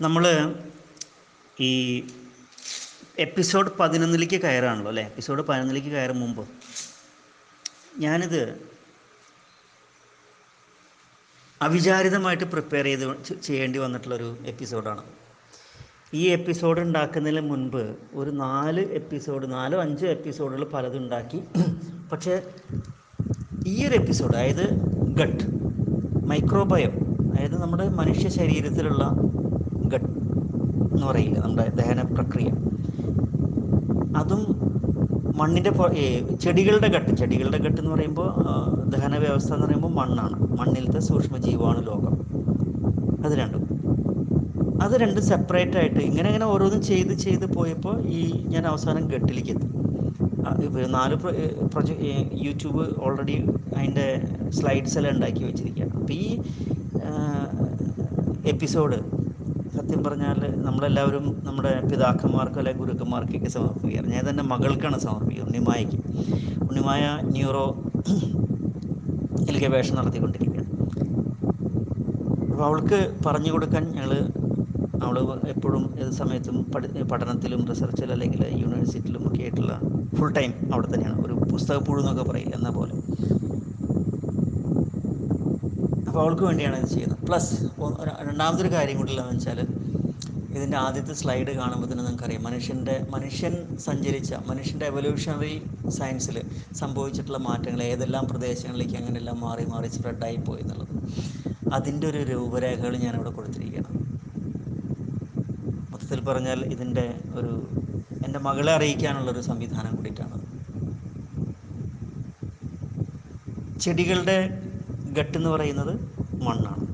നമ്മൾ ഈ എപ്പിസോഡ് പതിനൊന്നിലേക്ക് കയറാണല്ലോ അല്ലേ? എപ്പിസോഡ് പതിനൊന്നിലേക്ക് കയറും മുമ്പ്. ഞാനിത് അവിചാരിതമായിട്ട് പ്രിപ്പയർ ചെയ്ത് ചെയ്യേണ്ടി വന്നിട്ടുള്ളൊരു എപ്പിസോഡാണ്. ഈ എപ്പിസോഡ് ഉണ്ടാക്കുന്നതിന് മുൻപ് ഒരു നാല് എപ്പിസോഡ് നാലോ അഞ്ചോ എപ്പിസോഡുകൾ പലതും ഉണ്ടാക്കി. പക്ഷേ ഈ ഒരു എപ്പിസോഡ് അതായത് ഗട്ട് മൈക്രോബയോ അതായത് നമ്മുടെ മനുഷ്യ ശരീരത്തിലുള്ള ഗട്ട് എന്ന് പറയില്ല നമ്മുടെ ദഹന പ്രക്രിയ. അതും മണ്ണിന്റെ ചെടികളുടെ ഗട്ട് ചെടികളുടെ ഗട്ട് എന്ന് പറയുമ്പോൾ ദഹന വ്യവസ്ഥ എന്ന് പറയുമ്പോൾ മണ്ണാണ്. മണ്ണിലത്തെ സൂക്ഷ്മജീവാണു ലോകം. അത് രണ്ടും. അത് രണ്ടും സെപ്പറേറ്റ് ആയിട്ട് ഇങ്ങനെ ഇങ്ങനെ ഓരോന്നും ചെയ്ത് ചെയ്ത് പോയപ്പോൾ ഈ ഞാൻ അവസാനം ഗട്ടിലേക്ക് എത്തി. നാല് പ്രൊജ യൂട്യൂബ് ഓൾറെഡി അതിന്റെ സ്ലൈഡ്സ് എല്ലാം ഉണ്ടാക്കി വെച്ചിരിക്കുകയാണ്. അപ്പോൾ ഈ എപ്പിസോഡ് സത്യം പറഞ്ഞാൽ നമ്മളെല്ലാവരും നമ്മുടെ പിതാക്കന്മാർക്കോ അല്ലെങ്കിൽ ഗുരുക്കന്മാർക്കൊക്കെ സമർപ്പിക്കാറ് ഞാൻ തന്നെ മകൾക്കാണ് സമർപ്പിക്കുക ഉണ്ണിമായയ്ക്ക്. ഉണ്ണിമായ ന്യൂറോ ഗവേഷണം നടത്തിക്കൊണ്ടിരിക്കുകയാണ്. അപ്പോൾ അവൾക്ക് പറഞ്ഞു കൊടുക്കാൻ ഞങ്ങൾ അവൾ എപ്പോഴും ഏത് സമയത്തും പഠി പഠനത്തിലും റിസർച്ചിലും അല്ലെങ്കിൽ യൂണിവേഴ്സിറ്റിയിലും ഒക്കെ ആയിട്ടുള്ള ഫുൾ ടൈം അവിടെ തന്നെയാണ്. ഒരു പുസ്തകപ്പുഴു എന്നൊക്കെ പറയും എന്ന പോലെ. അപ്പോൾ അവൾക്ക് വേണ്ടിയാണ് ഇത് ചെയ്യുന്നത്. പ്ലസ് രണ്ടാമതൊരു കാര്യം കൂടി ഉള്ളതെന്ന് വെച്ചാൽ ഇതിന്റെ ആദ്യത്തെ സ്ലൈഡ് കാണുമ്പോൾ തന്നെ നമുക്കറിയാം മനുഷ്യന്റെ മനുഷ്യൻ സഞ്ചരിച്ച മനുഷ്യന്റെ എവല്യൂഷണറി സയൻസിൽ സംഭവിച്ചിട്ടുള്ള മാറ്റങ്ങൾ ഏതെല്ലാം പ്രദേശങ്ങളിലേക്ക് അങ്ങനെയെല്ലാം മാറി മാറി സ്പ്രെഡായി പോയി എന്നുള്ളത്. അതിന്റെ ഒരു രൂപരേഖകൾ ഞാനിവിടെ കൊടുത്തിരിക്കുകയാണ്. മൊത്തത്തിൽ പറഞ്ഞാൽ ഇതിന്റെ ഒരു എന്റെ മകളെ അറിയിക്കാനുള്ളൊരു സംവിധാനം കൂടിയിട്ടാണ്. ചെടികളുടെ ഗട്ട് എന്ന് പറയുന്നത് മണ്ണാണ്.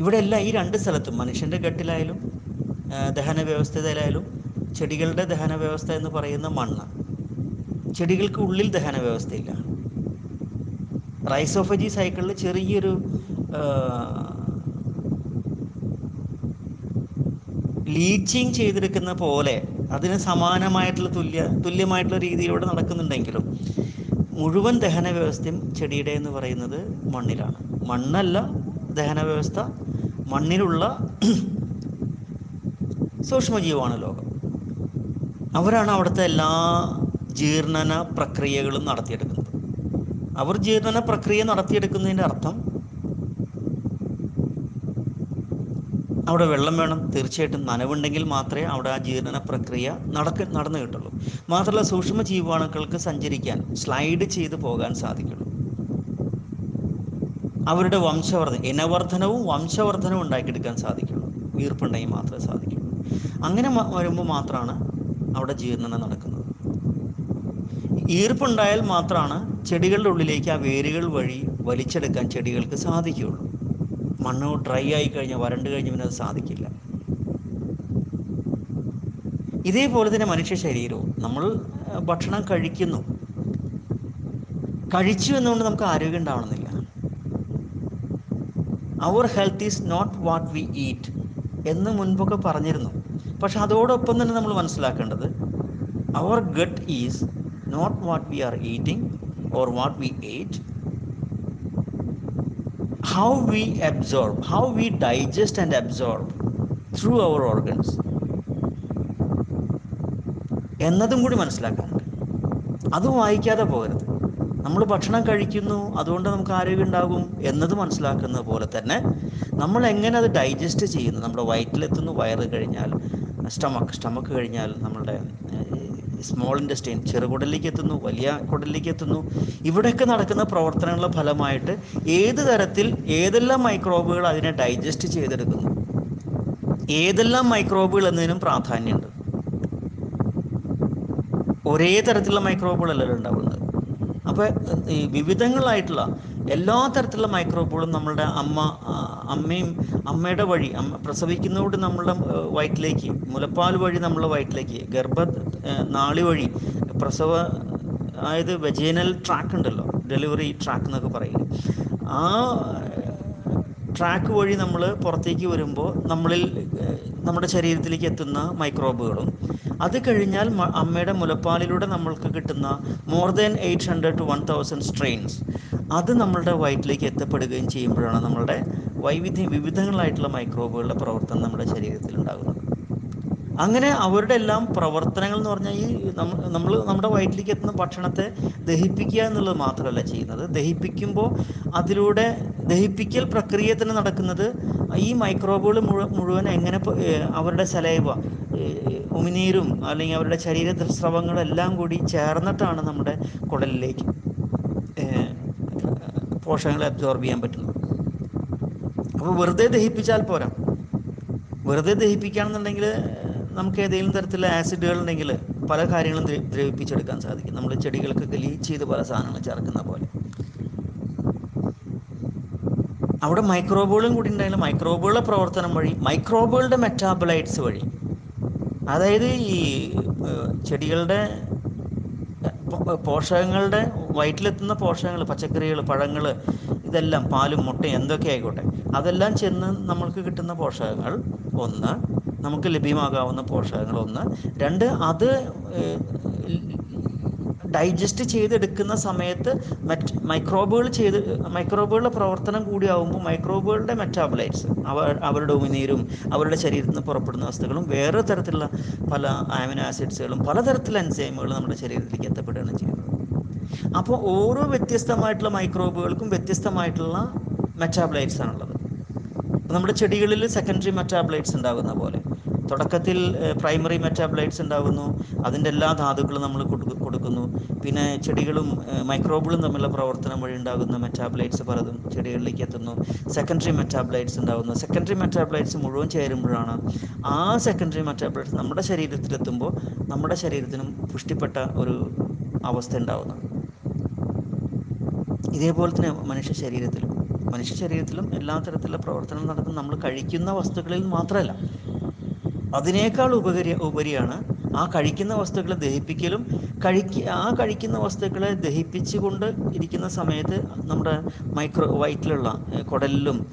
ഇവിടെ എല്ലാം ഈ രണ്ട് സ്ഥലത്തും. മനുഷ്യന്റെ ഗട്ടിലായാലും ദഹന വ്യവസ്ഥയിലായാലും ചെടികളുടെ ദഹന വ്യവസ്ഥ എന്ന് പറയുന്ന മണ്ണ്. ചെടികൾക്ക് ഉള്ളിൽ ദഹന വ്യവസ്ഥയില്ല റൈസോഫജി സൈക്കിളിൽ ചെറിയൊരു ലീച്ചിങ് ചെയ്തെടുക്കുന്ന പോലെ അതിന് സമാനമായിട്ടുള്ള തുല്യ തുല്യമായിട്ടുള്ള രീതിയിലൂടെ നടക്കുന്നുണ്ടെങ്കിലും മുഴുവൻ ദഹന വ്യവസ്ഥയും ചെടിയുടെ എന്ന് പറയുന്നത് മണ്ണിലാണ്. മണ്ണല്ല ദഹന വ്യവസ്ഥ മണ്ണിലുള്ള സൂക്ഷ്മജീവമാണ് ലോകം. അവരാണ് അവിടുത്തെ എല്ലാ ജീർണന പ്രക്രിയകളും നടത്തിയെടുക്കുന്നത്. അവർ ജീർണന പ്രക്രിയ നടത്തിയെടുക്കുന്നതിന്റെ അർത്ഥം അവിടെ വെള്ളം വേണം തീർച്ചയായിട്ടും നനവുണ്ടെങ്കിൽ മാത്രമേ അവിടെ ആ ജീർണന പ്രക്രിയ നടക്ക നടന്നു കിട്ടുള്ളൂ. മാത്രമല്ല സൂക്ഷ്മ ജീവാണുക്കൾക്ക് സഞ്ചരിക്കാൻ സ്ലൈഡ് ചെയ്ത് പോകാൻ സാധിക്കുള്ളൂ അവരുടെ വംശവർദ്ധന ഇനവർദ്ധനവും വംശവർദ്ധനവും ഉണ്ടാക്കിയെടുക്കാൻ സാധിക്കുള്ളൂ. വീർപ്പുണ്ടെങ്കിൽ മാത്രമേ സാധിക്കുള്ളൂ. അങ്ങനെ വരുമ്പോൾ മാത്രമാണ് അവിടെ ജീർണനം നടക്കുന്നത്. ഈർപ്പുണ്ടായാൽ മാത്രമാണ് ചെടികളുടെ ഉള്ളിലേക്ക് ആ വേരുകൾ വഴി വലിച്ചെടുക്കാൻ ചെടികൾക്ക് സാധിക്കുകയുള്ളൂ. മണ്ണ് ഡ്രൈ ആയി കഴിഞ്ഞാൽ വരണ്ടു കഴിഞ്ഞ് പിന്നെ അത് സാധിക്കില്ല. ഇതേപോലെ തന്നെ മനുഷ്യ ശരീരവും നമ്മൾ ഭക്ഷണം കഴിക്കുന്നു. കഴിച്ചു എന്നുകൊണ്ട് നമുക്ക് ആരോഗ്യം ഉണ്ടാവണമെന്നില്ല. Our health is not what we eat എന്ന് മുൻപൊക്കെ പറഞ്ഞിരുന്നു. പക്ഷെ അതോടൊപ്പം തന്നെ നമ്മൾ മനസ്സിലാക്കേണ്ടത് our gut is not what we are eating or what we ate how we absorb how we digest and absorb through our organs എന്നതും കൂടി മനസ്സിലാക്കാനുണ്ട്. അത് വായിക്കാതെ പോകരുത്. നമ്മൾ ഭക്ഷണം കഴിക്കുന്നു അതുകൊണ്ട് നമുക്ക് ആരോഗ്യം ഉണ്ടാകും എന്നത് മനസ്സിലാക്കുന്നത് പോലെ തന്നെ നമ്മൾ എങ്ങനെ അത് ഡൈജസ്റ്റ് ചെയ്യുന്നു? നമ്മുടെ വയറ്റിലെത്തുന്നു വയറ് കഴിഞ്ഞാൽ സ്റ്റമക്ക് സ്റ്റമക്ക് കഴിഞ്ഞാൽ നമ്മളുടെ സ്മോൾ ഇൻഡസ്ട്രീൻ ചെറുകുടലിലേക്ക് എത്തുന്നു വലിയ കുടലിലേക്ക് എത്തുന്നു. ഇവിടെയൊക്കെ നടക്കുന്ന പ്രവർത്തനങ്ങളുടെ ഫലമായിട്ട് ഏത് തരത്തിൽ ഏതെല്ലാം മൈക്രോബുകൾ അതിനെ ഡൈജസ്റ്റ് ചെയ്തെടുക്കുന്നു? ഏതെല്ലാം മൈക്രോബുകൾ എന്നതിനും പ്രാധാന്യമുണ്ട്. ഒരേ തരത്തിലുള്ള മൈക്രോബുകളല്ലല്ലോ ഉണ്ടാവുന്നത്? അപ്പോൾ ഈ വിവിധങ്ങളായിട്ടുള്ള എല്ലാ തരത്തിലുള്ള മൈക്രോബുകളും നമ്മളുടെ അമ്മ അമ്മയും അമ്മയുടെ വഴി അമ്മ പ്രസവിക്കുന്നതോട് നമ്മളുടെ വയറ്റിലേക്ക് മുലപ്പാൽ വഴി നമ്മളുടെ വയറ്റിലേക്ക് ഗർഭ നാളി വഴി പ്രസവ അതായത് വെജീനൽ ട്രാക്ക് ഉണ്ടല്ലോ ഡെലിവറി ട്രാക്ക് എന്നൊക്കെ പറയും ആ ട്രാക്ക് വഴി നമ്മൾ പുറത്തേക്ക് വരുമ്പോൾ നമ്മളിൽ നമ്മുടെ ശരീരത്തിലേക്ക് എത്തുന്ന മൈക്രോബുകളും അത് കഴിഞ്ഞാൽ അമ്മയുടെ മുലപ്പാലിലൂടെ നമ്മൾക്ക് കിട്ടുന്ന more than eight hundred to one thousand strains അത് നമ്മളുടെ വയറ്റിലേക്ക് എത്തപ്പെടുകയും ചെയ്യുമ്പോഴാണ് നമ്മളുടെ വൈവിധ്യ വിവിധങ്ങളായിട്ടുള്ള മൈക്രോബുകളുടെ പ്രവർത്തനം നമ്മുടെ ശരീരത്തിൽ ഉണ്ടാകുന്നത്. അങ്ങനെ അവരുടെ എല്ലാം പ്രവർത്തനങ്ങൾ എന്ന് പറഞ്ഞാൽ ഈ നമ്മൾ നമ്മുടെ വയറ്റിലേക്ക് എത്തുന്ന ഭക്ഷണത്തെ ദഹിപ്പിക്കുക എന്നുള്ളത് മാത്രമല്ല ചെയ്യുന്നത്. ദഹിപ്പിക്കുമ്പോൾ അതിലൂടെ ദഹിപ്പിക്കൽ പ്രക്രിയ തന്നെ നടക്കുന്നത് ഈ മൈക്രോബുകൾ മുഴുവൻ എങ്ങനെ അവരുടെ സലൈവ ഉമിനീരും അല്ലെങ്കിൽ അവരുടെ ശരീര സ്രവങ്ങളെല്ലാം കൂടി ചേർന്നിട്ടാണ് നമ്മുടെ കുടലിലേക്ക് പോഷകങ്ങളെ അബ്സോർബ് ചെയ്യാൻ പറ്റുന്നത്. അപ്പോൾ വെറുതെ ദഹിപ്പിച്ചാൽ പോരാ. വെറുതെ ദഹിപ്പിക്കുകയാണെന്നുണ്ടെങ്കിൽ നമുക്ക് ഏതെങ്കിലും തരത്തിലുള്ള ആസിഡുകൾ ഉണ്ടെങ്കിൽ പല കാര്യങ്ങളും ദ്ര- ദ്രവിപ്പിച്ചെടുക്കാൻ സാധിക്കും. നമ്മൾ ചെടികൾക്കൊക്കെ ലീച്ച് ചെയ്ത് പല സാധനങ്ങൾ ചേർക്കുന്ന പോലെ. അവിടെ മൈക്രോബുകളും കൂടി ഉണ്ടായാലും മൈക്രോബുകളുടെ പ്രവർത്തനം വഴി മൈക്രോബുകളുടെ മെറ്റാബലൈറ്റ്സ് വഴി അതായത് ഈ ചെടികളുടെ പോഷകങ്ങളുടെ വയറ്റിലെത്തുന്ന പോഷകങ്ങൾ പച്ചക്കറികൾ പഴങ്ങൾ ഇതെല്ലാം പാലും മുട്ടയും എന്തൊക്കെ ആയിക്കോട്ടെ അതെല്ലാം ചെന്ന് നമ്മൾക്ക് കിട്ടുന്ന പോഷകങ്ങൾ ഒന്ന് നമുക്ക് ലഭ്യമാകാവുന്ന പോഷകങ്ങൾ ഒന്ന് രണ്ട് അത് ഡൈജസ്റ്റ് ചെയ്തെടുക്കുന്ന സമയത്ത് മറ്റ് മൈക്രോബുകൾ ചെയ്ത് മൈക്രോബുകളുടെ പ്രവർത്തനം കൂടിയാവുമ്പോൾ മൈക്രോബുകളുടെ മെറ്റാബലൈറ്റ്സ് അവ അവരുടെ ഉമിനീരും അവരുടെ ശരീരത്തിൽ നിന്ന് പുറപ്പെടുന്ന വസ്തുക്കളും വേറെ തരത്തിലുള്ള പല ആമിനോ ആസിഡ്സുകളും പലതരത്തിലുള്ള എൻസൈമുകളും നമ്മുടെ ശരീരത്തിലേക്ക് എത്തപ്പെടുകയാണ് ചെയ്യുന്നത്. അപ്പോൾ ഓരോ വ്യത്യസ്തമായിട്ടുള്ള മൈക്രോബുകൾക്കും വ്യത്യസ്തമായിട്ടുള്ള മെറ്റാബലൈറ്റ്സ് ആണുള്ളത്. നമ്മുടെ ചെടികളിൽ സെക്കൻഡറി മെറ്റാബലൈറ്റ്സ് ഉണ്ടാകുന്ന പോലെ. തുടക്കത്തിൽ പ്രൈമറി മെറ്റാബലൈറ്റ്സ് ഉണ്ടാകുന്നു. അതിന്റെ എല്ലാ ധാതുക്കളും നമ്മൾ കൊടുക്കുന്നു. പിന്നെ ചെടികളും മൈക്രോബുകളും തമ്മിലുള്ള പ്രവർത്തനം വഴി ഉണ്ടാകുന്ന മെറ്റാബലൈറ്റ്സ് പലതും ചെടികളിലേക്ക് എത്തുന്നു. സെക്കൻഡറി മെറ്റാബലൈറ്റ്സ് ഉണ്ടാകുന്നു. സെക്കൻഡറി മെറ്റാബലൈറ്റ്സ് മുഴുവൻ ചേരുമ്പോഴാണ് ആ സെക്കൻഡറി മെറ്റാബലൈറ്റ്സ് നമ്മുടെ ശരീരത്തിലെത്തുമ്പോൾ നമ്മുടെ ശരീരത്തിനും പുഷ്ടിപ്പെട്ട ഒരു അവസ്ഥ ഉണ്ടാകുന്നത് ഇതേപോലെ തന്നെ മനുഷ്യ ശരീരത്തിലും. മനുഷ്യ ശരീരത്തിലും എല്ലാ തരത്തിലുള്ള പ്രവർത്തനം നടക്കുന്ന നമ്മൾ കഴിക്കുന്ന വസ്തുക്കളിൽ മാത്രമല്ല. അതിനേക്കാൾ ഉപകരി ഉപരിയാണ് ആ കഴിക്കുന്ന വസ്തുക്കളെ ദഹിപ്പിക്കലും കഴിക്ക ആ കഴിക്കുന്ന വസ്തുക്കളെ ദഹിപ്പിച്ചുകൊണ്ട് ഇരിക്കുന്ന സമയത്ത് നമ്മുടെ മൈക്രോ വയറ്റിലുള്ള കുടലിലും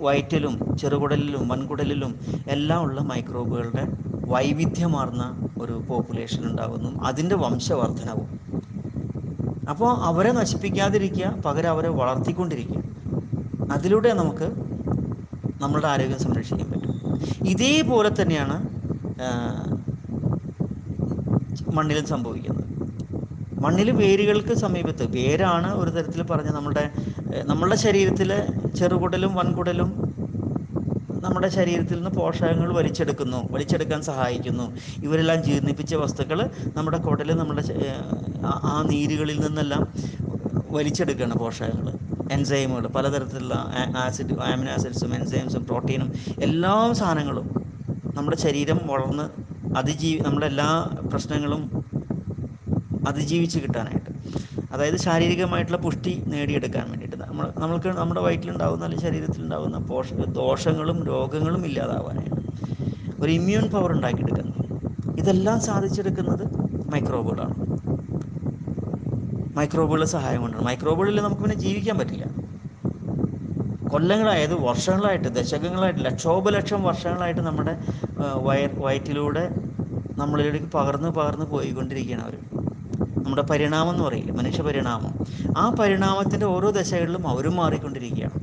വയറ്റിലും ചെറുകുടലിലും വൻകുടലിലും എല്ലാം ഉള്ള മൈക്രോബുകളുടെ വൈവിധ്യമാർന്ന ഒരു പോപ്പുലേഷൻ ഉണ്ടാകുന്നു. അതിന്റെ വംശവർദ്ധനവും. അപ്പോൾ അവരെ നശിപ്പിക്കാതിരിക്കുക പകരം അവരെ വളർത്തിക്കൊണ്ടിരിക്കുക. അതിലൂടെ നമുക്ക് നമ്മളുടെ ആരോഗ്യം സംരക്ഷിക്കാൻ ഇതേപോലെ തന്നെയാണ് മണ്ണിലും സംഭവിക്കുന്നത്. മണ്ണിൽ വേരുകൾക്ക് സമീപത്ത് വേരാണ് ഒരു തരത്തിൽ പറഞ്ഞ നമ്മുടെ നമ്മളുടെ ശരീരത്തിലെ ചെറുകുടലും വൻകുടലും നമ്മുടെ ശരീരത്തിൽ നിന്ന് പോഷകങ്ങൾ വലിച്ചെടുക്കുന്നു വലിച്ചെടുക്കാൻ സഹായിക്കുന്നു. ഇവരെല്ലാം ജീർണിപ്പിച്ച വസ്തുക്കൾ നമ്മുടെ കുടൽ നമ്മുടെ ആ നീരുകളിൽ നിന്നെല്ലാം വലിച്ചെടുക്കുകയാണ് പോഷകങ്ങൾ എൻസൈമുകൾ പലതരത്തിലുള്ള ആസിഡ് ആമിനോ ആസിഡ്സും എൻസൈംസും പ്രോട്ടീനും എല്ലാ സാധനങ്ങളും നമ്മുടെ ശരീരം വളർന്ന് അതിജീവി നമ്മുടെ എല്ലാ പ്രശ്നങ്ങളും അതിജീവിച്ച് കിട്ടാനായിട്ട്. അതായത് ശാരീരികമായിട്ടുള്ള പുഷ്ടി നേടിയെടുക്കാൻ വേണ്ടിയിട്ട്. നമ്മൾ നമ്മൾക്ക് നമ്മുടെ വയറ്റിലുണ്ടാകുന്ന അല്ലെങ്കിൽ ശരീരത്തിലുണ്ടാകുന്ന പോഷ ദോഷങ്ങളും രോഗങ്ങളും ഇല്ലാതാവാനായിട്ട് ഒരു ഇമ്മ്യൂൺ പവർ ഉണ്ടാക്കിയെടുക്കുന്നത്. ഇതെല്ലാം സാധിച്ചെടുക്കുന്നത് മൈക്രോബുകളാണ് മൈക്രോബുകളുടെ സഹായം കൊണ്ടാണ്. മൈക്രോബുകളിൽ നമുക്ക് പിന്നെ ജീവിക്കാൻ പറ്റില്ല. കൊല്ലങ്ങളായത് വർഷങ്ങളായിട്ട് ദശകങ്ങളായിട്ട് ലക്ഷോപലക്ഷം വർഷങ്ങളായിട്ട് നമ്മുടെ വയർ വയറ്റിലൂടെ നമ്മളിലേക്ക് പകർന്ന് പകർന്ന് പോയിക്കൊണ്ടിരിക്കുകയാണ് അവർ നമ്മുടെ പരിണാമം എന്ന് പറയില്ലേ മനുഷ്യ പരിണാമം. ആ പരിണാമത്തിന്റെ ഓരോ ദശകളിലും അവരും മാറിക്കൊണ്ടിരിക്കുകയാണ്.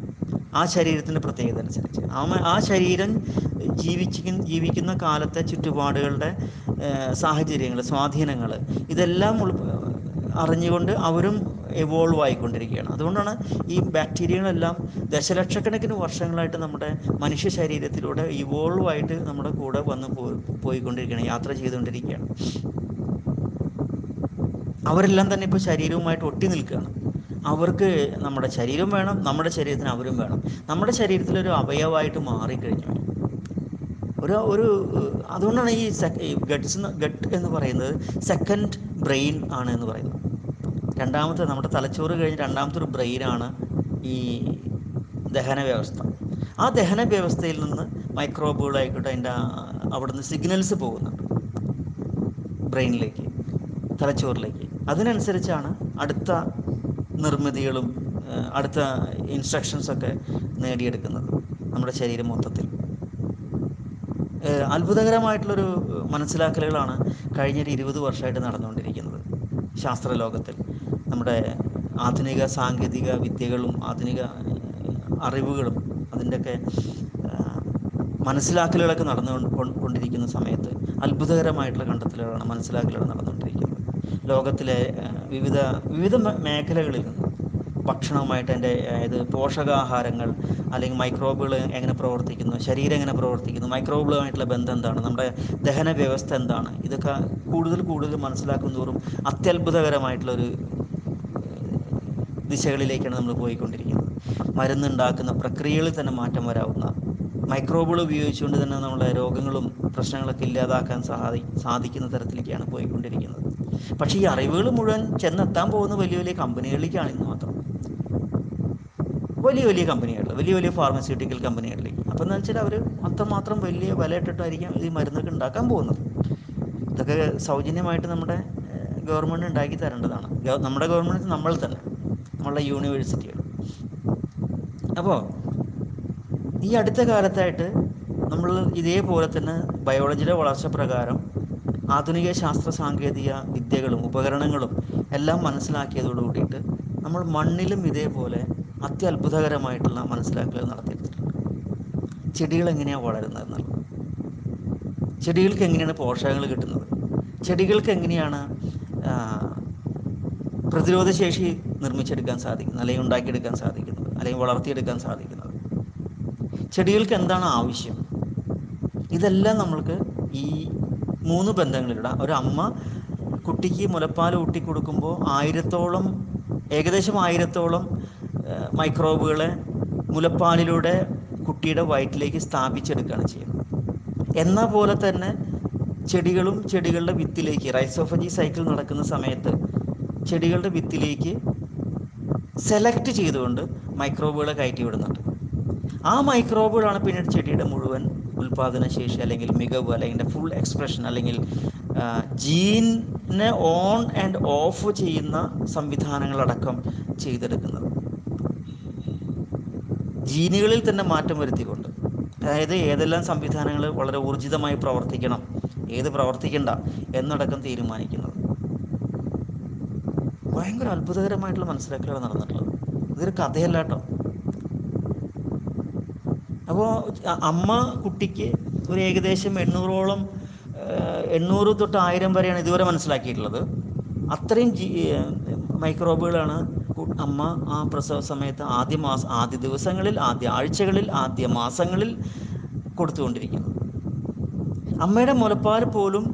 ആ ശരീരത്തിന്റെ പ്രത്യേകത അനുസരിച്ച്. ആ ആ ശരീരം ജീവിച്ചിരിക്കുന്ന ജീവിക്കുന്ന കാലത്തെ ചുറ്റുപാടുകളുടെ സാഹചര്യങ്ങൾ സ്വാധീനങ്ങൾ ഇതെല്ലാം അറിഞ്ഞുകൊണ്ട് അവരും എവോൾവ് ആയിക്കൊണ്ടിരിക്കുകയാണ്. അതുകൊണ്ടാണ് ഈ ബാക്ടീരിയകളെല്ലാം ദശലക്ഷക്കണക്കിന് വർഷങ്ങളായിട്ട് നമ്മുടെ മനുഷ്യ ശരീരത്തിലൂടെ ഇവോൾവ് ആയിട്ട് നമ്മുടെ കൂടെ വന്ന് പോയി പോയിക്കൊണ്ടിരിക്കുകയാണ് യാത്ര ചെയ്തുകൊണ്ടിരിക്കുകയാണ്. അവരെല്ലാം തന്നെ ഇപ്പോൾ ശരീരവുമായിട്ട് ഒട്ടി നിൽക്കുകയാണ്. അവർക്ക് നമ്മുടെ ശരീരം വേണം നമ്മുടെ ശരീരത്തിന് അവരും വേണം. നമ്മുടെ ശരീരത്തിലൊരു അവയവമായിട്ട് മാറിക്കഴിഞ്ഞു. ഒരു ഒരു അതുകൊണ്ടാണ് ഈ ഗട്ട്സ് ഗട്ട് എന്ന് പറയുന്നത് സെക്കൻഡ് ബ്രെയിൻ ആണ് എന്ന് പറയുന്നത്. രണ്ടാമത്തെ നമ്മുടെ തലച്ചോറ് കഴിഞ്ഞ് രണ്ടാമത്തെ ഒരു ബ്രെയിനാണ് ഈ ദഹന വ്യവസ്ഥ ആ ദഹന വ്യവസ്ഥയിൽ നിന്ന് മൈക്രോബുകളായിക്കോട്ടെ അതിന്റെ അവിടുന്ന് സിഗ്നൽസ് പോകുന്നുണ്ട്. ബ്രെയിനിലേക്ക് തലച്ചോറിലേക്ക്. അതിനനുസരിച്ചാണ് അടുത്ത നിർമ്മിതികളും അടുത്ത ഇൻസ്ട്രക്ഷൻസൊക്കെ നേടിയെടുക്കുന്നത് നമ്മുടെ ശരീരം മൊത്തത്തിൽ. അത്ഭുതകരമായിട്ടുള്ളൊരു മനസ്സിലാക്കലുകളാണ് കഴിഞ്ഞൊരു ഇരുപത് വർഷമായിട്ട് നടന്നുകൊണ്ടിരിക്കുന്നത് ശാസ്ത്രലോകത്തിൽ. നമ്മുടെ ആധുനിക സാങ്കേതിക വിദ്യകളും ആധുനിക അറിവുകളും അതിന്റെയൊക്കെ മനസ്സിലാക്കലുകളൊക്കെ നടന്നു കൊണ്ട് കൊണ്ടിരിക്കുന്ന സമയത്ത് അത്ഭുതകരമായിട്ടുള്ള കണ്ടെത്തലുകളാണ് മനസ്സിലാക്കലുകൾ നടന്നുകൊണ്ടിരിക്കുന്നത്. ലോകത്തിലെ വിവിധ വിവിധ മേഖലകളിൽ നിന്ന് ഭക്ഷണവുമായിട്ട് എന്റെ അതായത് പോഷകാഹാരങ്ങൾ അല്ലെങ്കിൽ മൈക്രോബുകൾ എങ്ങനെ പ്രവർത്തിക്കുന്നു ശരീരം എങ്ങനെ പ്രവർത്തിക്കുന്നു മൈക്രോബുകളുമായിട്ടുള്ള ബന്ധം എന്താണ് നമ്മുടെ ദഹന വ്യവസ്ഥ എന്താണ് ഇതൊക്കെ കൂടുതൽ കൂടുതൽ മനസ്സിലാക്കും തോറും അത്യത്ഭുതകരമായിട്ടുള്ളൊരു ദിശകളിലേക്കാണ് നമ്മൾ പോയിക്കൊണ്ടിരിക്കുന്നത്. മരുന്നുണ്ടാക്കുന്ന പ്രക്രിയകളിൽ തന്നെ മാറ്റം വരാവുന്ന മൈക്രോബുകൾ ഉപയോഗിച്ചുകൊണ്ട് തന്നെ നമ്മളെ രോഗങ്ങളും പ്രശ്നങ്ങളൊക്കെ ഇല്ലാതാക്കാൻ സാധി സാധിക്കുന്ന തരത്തിലേക്കാണ് പോയിക്കൊണ്ടിരിക്കുന്നത്. പക്ഷേ ഈ അറിവുകൾ മുഴുവൻ ചെന്നെത്താൻ പോകുന്ന വലിയ വലിയ കമ്പനികളിലേക്കാണ് ഇന്ന് മാത്രം. വലിയ വലിയ കമ്പനികളിൽ വലിയ വലിയ ഫാർമസ്യൂട്ടിക്കൽ കമ്പനികളിലേക്ക് അപ്പോൾ എന്ന് വെച്ചാൽ അവർ അത്രമാത്രം വലിയ വില ഇട്ടിട്ടായിരിക്കും ഈ മരുന്നൊക്കെ ഉണ്ടാക്കാൻ പോകുന്നത്. ഇതൊക്കെ സൗജന്യമായിട്ട് നമ്മുടെ ഗവൺമെന്റ് ഉണ്ടാക്കി തരേണ്ടതാണ്. നമ്മുടെ ഗവൺമെന്റ് നമ്മൾ തന്നെ. നമ്മളുടെ യൂണിവേഴ്സിറ്റികൾ അപ്പോൾ ഈ അടുത്ത കാലത്തായിട്ട് നമ്മൾ ഇതേപോലെ തന്നെ ബയോളജിയുടെ വളർച്ച പ്രകാരം ആധുനിക ശാസ്ത്ര സാങ്കേതിക വിദ്യകളും ഉപകരണങ്ങളും എല്ലാം മനസ്സിലാക്കിയതോട് കൂടിയിട്ട് നമ്മൾ മണ്ണിലും ഇതേപോലെ അത്യത്ഭുതകരമായിട്ടുള്ള മനസ്സിലാക്കലുകൾ നടത്തിയിട്ടുണ്ട്. ചെടികൾ എങ്ങനെയാണ് വളരുന്നത് എന്നുള്ളത് ചെടികൾക്ക് എങ്ങനെയാണ് പോഷകങ്ങൾ കിട്ടുന്നത്? ചെടികൾക്ക് എങ്ങനെയാണ് പ്രതിരോധശേഷി നിർമ്മിച്ചെടുക്കാൻ സാധിക്കുന്നത് അല്ലെങ്കിൽ ഉണ്ടാക്കിയെടുക്കാൻ സാധിക്കുന്നത് അല്ലെങ്കിൽ വളർത്തിയെടുക്കാൻ സാധിക്കുന്നത്. ചെടികൾക്ക് എന്താണ് ആവശ്യം? ഇതെല്ലാം നമ്മൾക്ക് ഈ മൂന്ന് ബന്ധങ്ങളിലൂടെ ഒരു അമ്മ കുട്ടിക്ക് മുലപ്പാൽ ഊട്ടി കൊടുക്കുമ്പോൾ ആയിരത്തോളം ഏകദേശം ആയിരത്തോളം മൈക്രോബുകളെ മുലപ്പാലിലൂടെ കുട്ടിയുടെ വയറ്റിലേക്ക് സ്ഥാപിച്ചെടുക്കുകയാണ് ചെയ്യുന്നത്. എന്ന പോലെ തന്നെ ചെടികളും ചെടികളുടെ വിത്തിലേക്ക് റൈസോഫജി സൈക്കിൾ നടക്കുന്ന സമയത്ത് ചെടികളുടെ വിത്തിലേക്ക് സെലക്ട് ചെയ്തുകൊണ്ട് മൈക്രോബുകളെ കയറ്റി വിടുന്നുണ്ട്. ആ മൈക്രോബുകളാണ് പിന്നീട് ചെടിയുടെ മുഴുവൻ ഉൽപാദനശേഷി അല്ലെങ്കിൽ മികവ് അല്ലെങ്കിൽ ഫുൾ എക്സ്പ്രഷൻ അല്ലെങ്കിൽ ജീനെ ഓൺ ആൻഡ് ഓഫ് ചെയ്യുന്ന സംവിധാനങ്ങളടക്കം ചെയ്തെടുക്കുന്നത്. ജീനുകളിൽ തന്നെ മാറ്റം വരുത്തിക്കൊണ്ട്. അതായത് ഏതെല്ലാം സംവിധാനങ്ങൾ വളരെ ഊർജിതമായി പ്രവർത്തിക്കണം ഏത് പ്രവർത്തിക്കണ്ട എന്നടക്കം തീരുമാനിക്കുന്നത് ഭയങ്കര അത്ഭുതകരമായിട്ടുള്ള മനസ്സിലാക്കലാണ് നടന്നിട്ടുള്ളത്. ഇതൊരു കഥയല്ല കേട്ടോ അപ്പോൾ അമ്മ കുട്ടിക്ക് ഒരു ഏകദേശം എണ്ണൂറോളം എണ്ണൂറ് തൊട്ട് ആയിരം വരെയാണ് ഇതുവരെ മനസ്സിലാക്കിയിട്ടുള്ളത്. അത്രയും ജി മൈക്രോബുകളാണ് അമ്മ ആ പ്രസവ സമയത്ത് ആദ്യ മാസ ആദ്യ ദിവസങ്ങളിൽ ആദ്യ ആഴ്ചകളിൽ ആദ്യ മാസങ്ങളിൽ കൊടുത്തുകൊണ്ടിരിക്കുന്നത്. അമ്മയുടെ മുലപ്പാൽ പോലും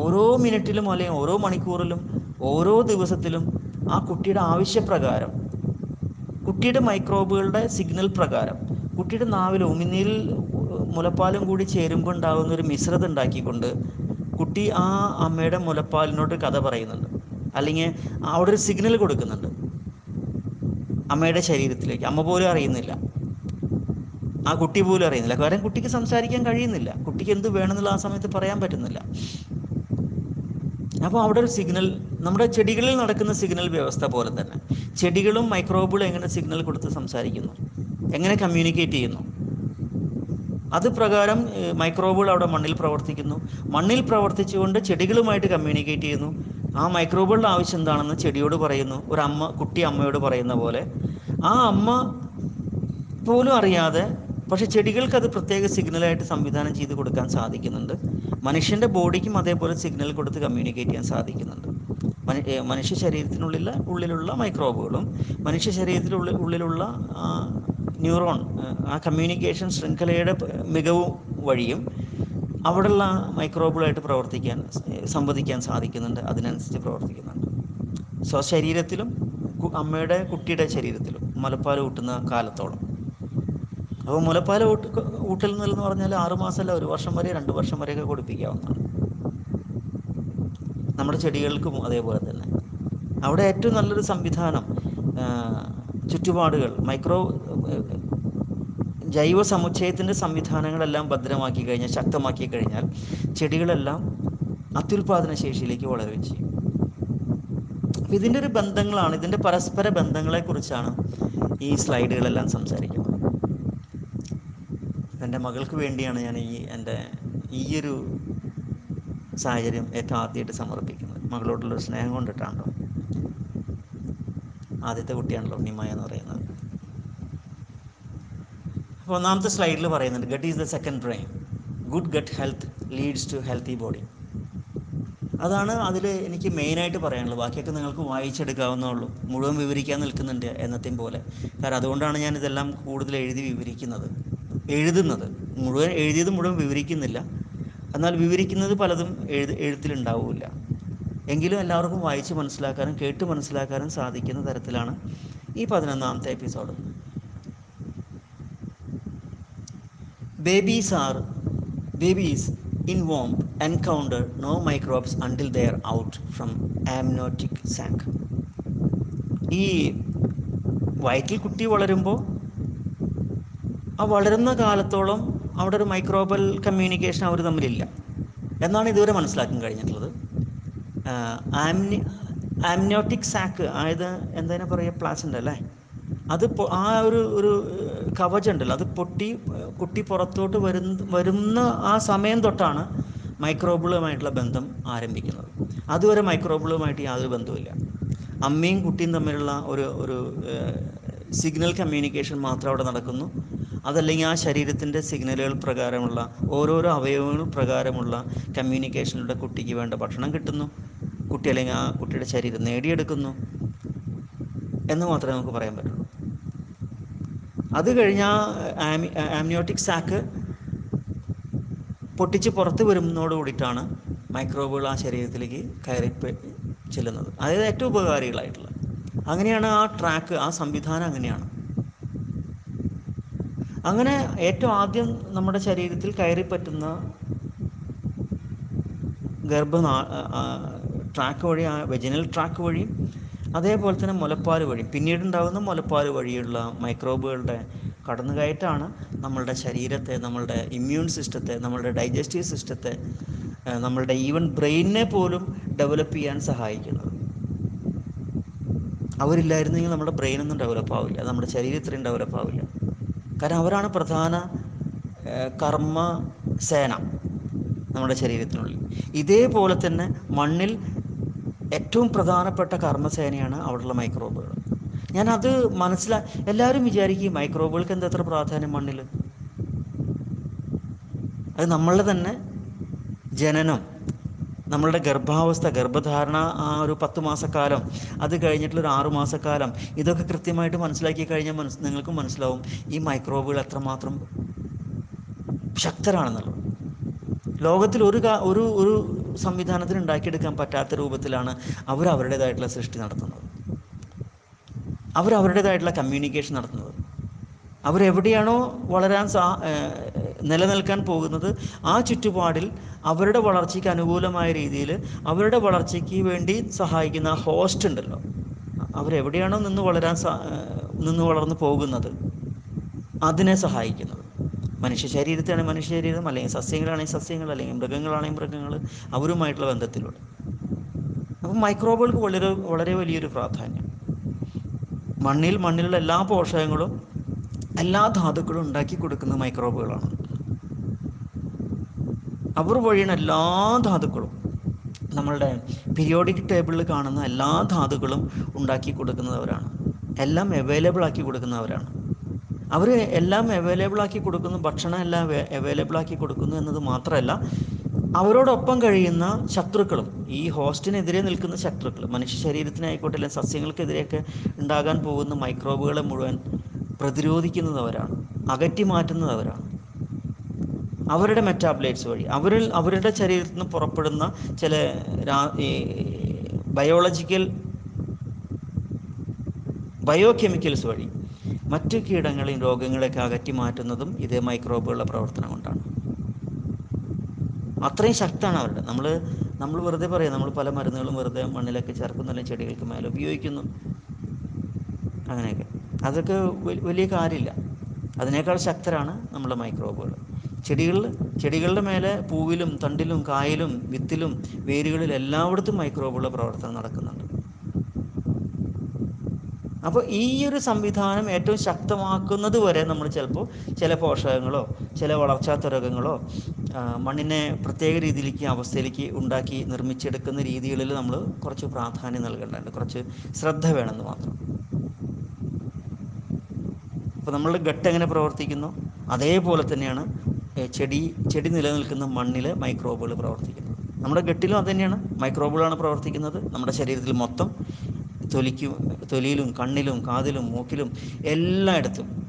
ഓരോ മിനിറ്റിലും അല്ലെങ്കിൽ ഓരോ മണിക്കൂറിലും ഓരോ ദിവസത്തിലും ആ കുട്ടിയുടെ ആവശ്യപ്രകാരം കുട്ടിയുടെ മൈക്രോബുകളുടെ സിഗ്നൽ പ്രകാരം കുട്ടിയുടെ നാവിൽ ഉമിനീരിൽ മുലപ്പാലും കൂടി ചേരുമ്പോൾ ഉണ്ടാകുന്ന ഒരു മിശ്രിതം ഉണ്ടാക്കിക്കൊണ്ട് കുട്ടി ആ അമ്മയുടെ മുലപ്പാലിനോട് കഥ പറയുന്നുണ്ട്. അല്ലെങ്കിൽ അവിടെ ഒരു സിഗ്നൽ കൊടുക്കുന്നുണ്ട്. അമ്മയുടെ ശരീരത്തിലേക്ക്. അമ്മ പോലും അറിയുന്നില്ല. ആ കുട്ടി പോലും അറിയുന്നില്ല. കാരണം കുട്ടിക്ക് സംസാരിക്കാൻ കഴിയുന്നില്ല. കുട്ടിക്ക് എന്ത് വേണമെന്നുള്ള ആ സമയത്ത് പറയാൻ പറ്റുന്നില്ല. അപ്പോൾ അവിടെ ഒരു സിഗ്നൽ നമ്മുടെ ചെടികളിൽ നടക്കുന്ന സിഗ്നൽ വ്യവസ്ഥ പോലെ തന്നെ. ചെടികളും മൈക്രോബുകളും എങ്ങനെ സിഗ്നൽ കൊടുത്ത് സംസാരിക്കുന്നു? എങ്ങനെ കമ്മ്യൂണിക്കേറ്റ് ചെയ്യുന്നു? അത് പ്രകാരം മൈക്രോബുകൾ അവിടെ മണ്ണിൽ പ്രവർത്തിക്കുന്നു. മണ്ണിൽ പ്രവർത്തിച്ചുകൊണ്ട് ചെടികളുമായിട്ട് കമ്മ്യൂണിക്കേറ്റ് ചെയ്യുന്നു. ആ മൈക്രോബുകളുടെ ആവശ്യം എന്താണെന്ന് ചെടിയോട് പറയുന്നു. ഒരു അമ്മ കുട്ടി അമ്മയോട് പറയുന്ന പോലെ. ആ അമ്മ പോലും അറിയാതെ പക്ഷെ ചെടികൾക്ക് അത് പ്രത്യേക സിഗ്നലായിട്ട് സംവിധാനം ചെയ്ത് കൊടുക്കാൻ സാധിക്കുന്നുണ്ട്. മനുഷ്യന്റെ ബോഡിക്കും അതേപോലെ സിഗ്നൽ കൊടുത്ത് കമ്മ്യൂണിക്കേറ്റ് ചെയ്യാൻ സാധിക്കുന്നുണ്ട്. മനു- മനുഷ്യ ശരീരത്തിനുള്ളിൽ ഉള്ളിലുള്ള മൈക്രോബുകളും മനുഷ്യ ശരീരത്തിനുള്ളിൽ ഉള്ളിലുള്ള ന്യൂറോൺ ആ, കമ്മ്യൂണിക്കേഷൻ ശൃംഖലയുടെ മികവ് വഴിയും അവിടെയുള്ള മൈക്രോബുകളായിട്ട് പ്രവർത്തിക്കാൻ സംവദിക്കാൻ സാധിക്കുന്നുണ്ട് അതിനനുസരിച്ച് പ്രവർത്തിക്കുന്നുണ്ട്. സ്വശരീരത്തിലും ശരീരത്തിലും അമ്മയുടെ കുട്ടിയുടെ ശരീരത്തിലും മുലപ്പാൽ കൂട്ടുന്ന കാലത്തോളം. അപ്പോൾ മുലപ്പാൽ ഊട്ട് ഊട്ടൽ എന്ന് പറഞ്ഞാൽ ആറുമാസമല്ല ഒരു വർഷം വരെ രണ്ട് വർഷം വരെയൊക്കെ കൊടുപ്പിക്കാവുന്നതാണ്. നമ്മുടെ ചെടികൾക്കും അതേപോലെ തന്നെ. അവിടെ ഏറ്റവും നല്ലൊരു സംവിധാനം ചുറ്റുപാടുകൾ മൈക്രോ ജൈവ സമുച്ചയത്തിന്റെ സംവിധാനങ്ങളെല്ലാം ഭദ്രമാക്കി കഴിഞ്ഞാൽ ശക്തമാക്കി കഴിഞ്ഞാൽ ചെടികളെല്ലാം അത്യുൽപാദന ശേഷിയിലേക്ക് വളരുകയും ചെയ്യും. അപ്പം ഇതിന്റെ ഒരു ബന്ധങ്ങളാണ് ഇതിന്റെ പരസ്പര ബന്ധങ്ങളെക്കുറിച്ചാണ് ഈ സ്ലൈഡുകളെല്ലാം സംസാരിക്കുന്നത്. എന്റെ മകൾക്ക് വേണ്ടിയാണ് ഞാൻ ഈ എന്റെ ഈയൊരു സാഹചര്യം ഏറ്റവും ആദ്യമായിട്ട് സമർപ്പിക്കുന്നത്. മകളോടുള്ള സ്നേഹം കൊണ്ടിട്ടാണല്ലോ. ആദ്യത്തെ കുട്ടിയാണല്ലോ ഉണ്ണിമായ എന്ന് പറയുന്നത്. അപ്പോൾ ഒന്നാമത്തെ സ്ലൈഡിൽ പറയുന്നുണ്ട് gut is the second brain. Good gut health leads to healthy body. അതാണ് അതിൽ എനിക്ക് മെയിനായിട്ട് പറയാനുള്ളത്. ബാക്കിയൊക്കെ നിങ്ങൾക്ക് വായിച്ചെടുക്കാവുന്നേ ഉള്ളൂ മുഴുവൻ വിവരിക്കാൻ നിൽക്കുന്നുണ്ട് എന്നത്തെയും പോലെ. കാരണം അതുകൊണ്ടാണ് ഞാൻ ഇതെല്ലാം കൂടുതൽ എഴുതി വിവരിക്കുന്നത്. എഴുതുന്നത്. മുഴുവൻ എഴുതിയത് മുഴുവൻ വിവരിക്കുന്നില്ല. എന്നാൽ വിവരിക്കുന്നത് പലതും എഴുതി എഴുത്തിലുണ്ടാവില്ല എങ്കിലും എല്ലാവർക്കും വായിച്ച് മനസ്സിലാക്കാനും കേട്ട് മനസ്സിലാക്കാനും സാധിക്കുന്ന തരത്തിലാണ് ഈ പതിനൊന്നാമത്തെ episode. Babies are babies in womb encounter no microbes until they out from from സാങ്ക് ഈ വയറ്റിൽ കുട്ടി വളരുമ്പോൾ ആ വളരുന്ന കാലത്തോളം അവിടെ ഒരു മൈക്രോബൽ കമ്മ്യൂണിക്കേഷൻ അവർ തമ്മിലില്ല. എന്നാണ് ഇതുവരെ മനസ്സിലാക്കാൻ കഴിഞ്ഞിട്ടുള്ളത്. ആംനി ആംനിയോട്ടിക് സാക്ക് അതായത് എന്തതിനെ പറയുക പ്ലാസന്റ് അല്ലേ? അത് ആ ഒരു ഒരു കവചമുണ്ടല്ലോ അത് പൊട്ടി കുട്ടി പുറത്തോട്ട് വരുന്ന വരുന്ന ആ സമയം തൊട്ടാണ് മൈക്രോബിളുമായിട്ടുള്ള ബന്ധം ആരംഭിക്കുന്നത്. അതുവരെ മൈക്രോബിളുമായിട്ട് യാതൊരു ബന്ധവുമില്ല. അമ്മയും കുട്ടിയും തമ്മിലുള്ള ഒരു ഒരു സിഗ്നൽ കമ്മ്യൂണിക്കേഷൻ മാത്രം അവിടെ നടക്കുന്നു. അതല്ലെങ്കിൽ ആ ശരീരത്തിന്റെ സിഗ്നലുകൾ പ്രകാരമുള്ള ഓരോരോ അവയവങ്ങൾ പ്രകാരമുള്ള കമ്മ്യൂണിക്കേഷനിലൂടെ കുട്ടിക്ക് വേണ്ട ഭക്ഷണം കിട്ടുന്നു. കുട്ടി അല്ലെങ്കിൽ ആ കുട്ടിയുടെ ശരീരം നേടിയെടുക്കുന്നു എന്ന് മാത്രമേ നമുക്ക് പറയാൻ പറ്റുള്ളൂ. അത് കഴിഞ്ഞ ആംനിയോട്ടിക് സാക്ക് പൊട്ടിച്ച് പുറത്ത് വരുന്നതോട് കൂടിയിട്ടാണ് മൈക്രോബുകൾ ആ ശരീരത്തിലേക്ക് കയറി ചെല്ലുന്നത്. അതായത് ഏറ്റവും ഉപകാരികളായിട്ടുള്ള അങ്ങനെയാണ് ആ ട്രാക്ക് ആ സംവിധാനം അങ്ങനെയാണ്. അങ്ങനെ ഏറ്റവും ആദ്യം നമ്മുടെ ശരീരത്തിൽ കയറി പറ്റുന്ന ഗർഭ ട്രാക്ക് വഴി വെജിനൽ ട്രാക്ക് വഴി അതേപോലെ തന്നെ മുലപ്പാൽ വഴി. പിന്നീട് ഉണ്ടാകുന്ന മുലപ്പാൽ വഴിയുള്ള മൈക്രോബുകളുടെ കടന്നുകയറ്റാണ് നമ്മളുടെ ശരീരത്തെ നമ്മളുടെ ഇമ്മ്യൂൺ സിസ്റ്റത്തെ നമ്മളുടെ ഡൈജസ്റ്റീവ് സിസ്റ്റത്തെ നമ്മളുടെ ഈവൻ ബ്രെയിനിനെ പോലും ഡെവലപ്പ് ചെയ്യാൻ സഹായിക്കുന്നത്. അവരില്ലായിരുന്നെങ്കിൽ നമ്മുടെ ബ്രെയിനൊന്നും ഡെവലപ്പ് ആവില്ല. നമ്മുടെ ശരീരം ഇത്രയും ഡെവലപ്പ് ആവില്ല. കാരണം അവരാണ് പ്രധാന കർമ്മ സേന നമ്മുടെ ശരീരത്തിനുള്ളിൽ. ഇതേപോലെ തന്നെ മണ്ണിൽ ഏറ്റവും പ്രധാനപ്പെട്ട കർമ്മസേനയാണ് അവിടെയുള്ള മൈക്രോബുകൾ. ഞാനത് മനസ്സിലാ എല്ലാവരും വിചാരിക്കും മൈക്രോബുകൾക്ക് എന്താ എത്ര പ്രാധാന്യം മണ്ണിൽ? അത് നമ്മളുടെ തന്നെ ജനനം. നമ്മളുടെ ഗർഭാവസ്ഥ ഗർഭധാരണ ആ ഒരു പത്ത് മാസക്കാലം അത് കഴിഞ്ഞിട്ടുള്ള ഒരു ആറു മാസക്കാലം ഇതൊക്കെ കൃത്യമായിട്ട് മനസ്സിലാക്കി കഴിഞ്ഞാൽ മനസ്സ് നിങ്ങൾക്ക് മനസ്സിലാവും ഈ മൈക്രോബുകൾ എത്രമാത്രം ശക്തരാണെന്നുള്ളത്. ലോകത്തിൽ ഒരു ഒരു ഒരു സംവിധാനത്തിന് ഉണ്ടാക്കിയെടുക്കാൻ പറ്റാത്ത രൂപത്തിലാണ് അവർ അവരുടേതായിട്ടുള്ള സൃഷ്ടി നടത്തുന്നത്. അവർ അവരുടേതായിട്ടുള്ള കമ്മ്യൂണിക്കേഷൻ നടത്തുന്നത്. അവരെവിടെയാണോ വളരാൻ സാ നിലനിൽക്കാൻ പോകുന്നത് ആ ചുറ്റുപാടിൽ അവരുടെ വളർച്ചയ്ക്ക് അനുകൂലമായ രീതിയിൽ അവരുടെ വളർച്ചയ്ക്ക് വേണ്ടി സഹായിക്കുന്ന ഹോസ്റ്റ് ഉണ്ടല്ലോ. അവരെവിടെയാണോ നിന്ന് വളരാൻ നിന്ന് വളർന്നു പോകുന്നത് അതിനെ സഹായിക്കുന്നത്. മനുഷ്യ ശരീരത്തിനാണെങ്കിൽ മനുഷ്യ ശരീരം അല്ലെങ്കിൽ സസ്യങ്ങളാണെങ്കിൽ സസ്യങ്ങൾ അല്ലെങ്കിൽ മൃഗങ്ങളാണെങ്കിൽ മൃഗങ്ങൾ അവരുമായിട്ടുള്ള ബന്ധത്തിലൂടെ അപ്പം മൈക്രോബുകൾക്ക് വളരെ വളരെ വലിയൊരു പ്രാധാന്യം. മണ്ണിൽ മണ്ണിലുള്ള എല്ലാ പോഷകങ്ങളും എല്ലാ ധാതുക്കളും ഉണ്ടാക്കി കൊടുക്കുന്ന മൈക്രോബുകളാണ് അവർ വഴിയാണ് എല്ലാ ധാതുക്കളും. നമ്മളുടെ പീരിയോഡിക് ടേബിളിൽ കാണുന്ന എല്ലാ ധാതുക്കളും ഉണ്ടാക്കി കൊടുക്കുന്നവരാണ്. എല്ലാം അവൈലബിൾ ആക്കി കൊടുക്കുന്നവരാണ്. അവർ എല്ലാം അവൈലബിൾ ആക്കി കൊടുക്കുന്നു ഭക്ഷണം എല്ലാം അവൈലബിൾ ആക്കി കൊടുക്കുന്നു എന്നത് മാത്രമല്ല അവരോടൊപ്പം കഴിയുന്ന ശത്രുക്കളും ഈ ഹോസ്റ്റിനെതിരെ നിൽക്കുന്ന ശത്രുക്കൾ മനുഷ്യ ശരീരത്തിനായിക്കോട്ടെ അല്ലെങ്കിൽ സസ്യങ്ങൾക്കെതിരെയൊക്കെ ഉണ്ടാകാൻ പോകുന്ന മൈക്രോബുകളെ മുഴുവൻ പ്രതിരോധിക്കുന്നത് അവരാണ് അകറ്റി മാറ്റുന്നത് അവരാണ് അവരുടെ മെറ്റാബ്ലൈറ്റ്സ് വഴി അവരിൽ അവരുടെ ശരീരത്തിൽ നിന്ന് പുറപ്പെടുന്ന ചില ബയോളജിക്കൽ ബയോ കെമിക്കൽസ് വഴി മറ്റ് കീടങ്ങളെയും രോഗങ്ങളെയൊക്കെ അകറ്റി മാറ്റുന്നതും ഇതേ മൈക്രോബുകളുടെ പ്രവർത്തനം കൊണ്ടാണ്. അത്രയും ശക്തമാണ് അവരുടെ. നമ്മൾ നമ്മൾ വെറുതെ പറയാം നമ്മൾ പല മരുന്നുകളും വെറുതെ മണ്ണിലൊക്കെ ചേർക്കുന്നു ചെടികൾക്ക് മേലെ ഉപയോഗിക്കുന്നു. അങ്ങനെയൊക്കെ. അതൊക്കെ വലിയ കാര്യമില്ല. അതിനേക്കാൾ ശക്തരാണ് നമ്മുടെ മൈക്രോബുകൾ ചെടികളിൽ ചെടികളുടെ മേലെ പൂവിലും തണ്ടിലും കായലും വിത്തിലും വേരുകളിൽ എല്ലായിടത്തും മൈക്രോബുകളുടെ പ്രവർത്തനം നടക്കുന്നുണ്ട്. അപ്പോൾ ഈ ഒരു സംവിധാനം ഏറ്റവും ശക്തമാക്കുന്നത് വരെ നമ്മൾ ചിലപ്പോൾ ചില പോഷകങ്ങളോ ചില വളർച്ചാ തുരകങ്ങളോ മണ്ണിനെ പ്രത്യേക രീതിയിലേക്ക് അവസ്ഥയിലേക്ക് ഉണ്ടാക്കി നിർമ്മിച്ചെടുക്കുന്ന രീതികളിൽ നമ്മൾ കുറച്ച് പ്രാധാന്യം നൽകേണ്ടതുണ്ട്. കുറച്ച് ശ്രദ്ധ വേണമെന്ന് മാത്രം. അപ്പോൾ നമ്മളുടെ ഗട്ട് എങ്ങനെ പ്രവർത്തിക്കുന്നു? അതേപോലെ തന്നെയാണ് ചെടി ചെടി നിലനിൽക്കുന്ന മണ്ണിൽ മൈക്രോബുകൾ പ്രവർത്തിക്കുന്നത് നമ്മുടെ ഗട്ടിലും അത് തന്നെയാണ്. മൈക്രോബുകളാണ് പ്രവർത്തിക്കുന്നത്. നമ്മുടെ ശരീരത്തിൽ മൊത്തം തൊലിക്കും തൊലിയിലും കണ്ണിലും കാതിലും മൂക്കിലും എല്ലായിടത്തും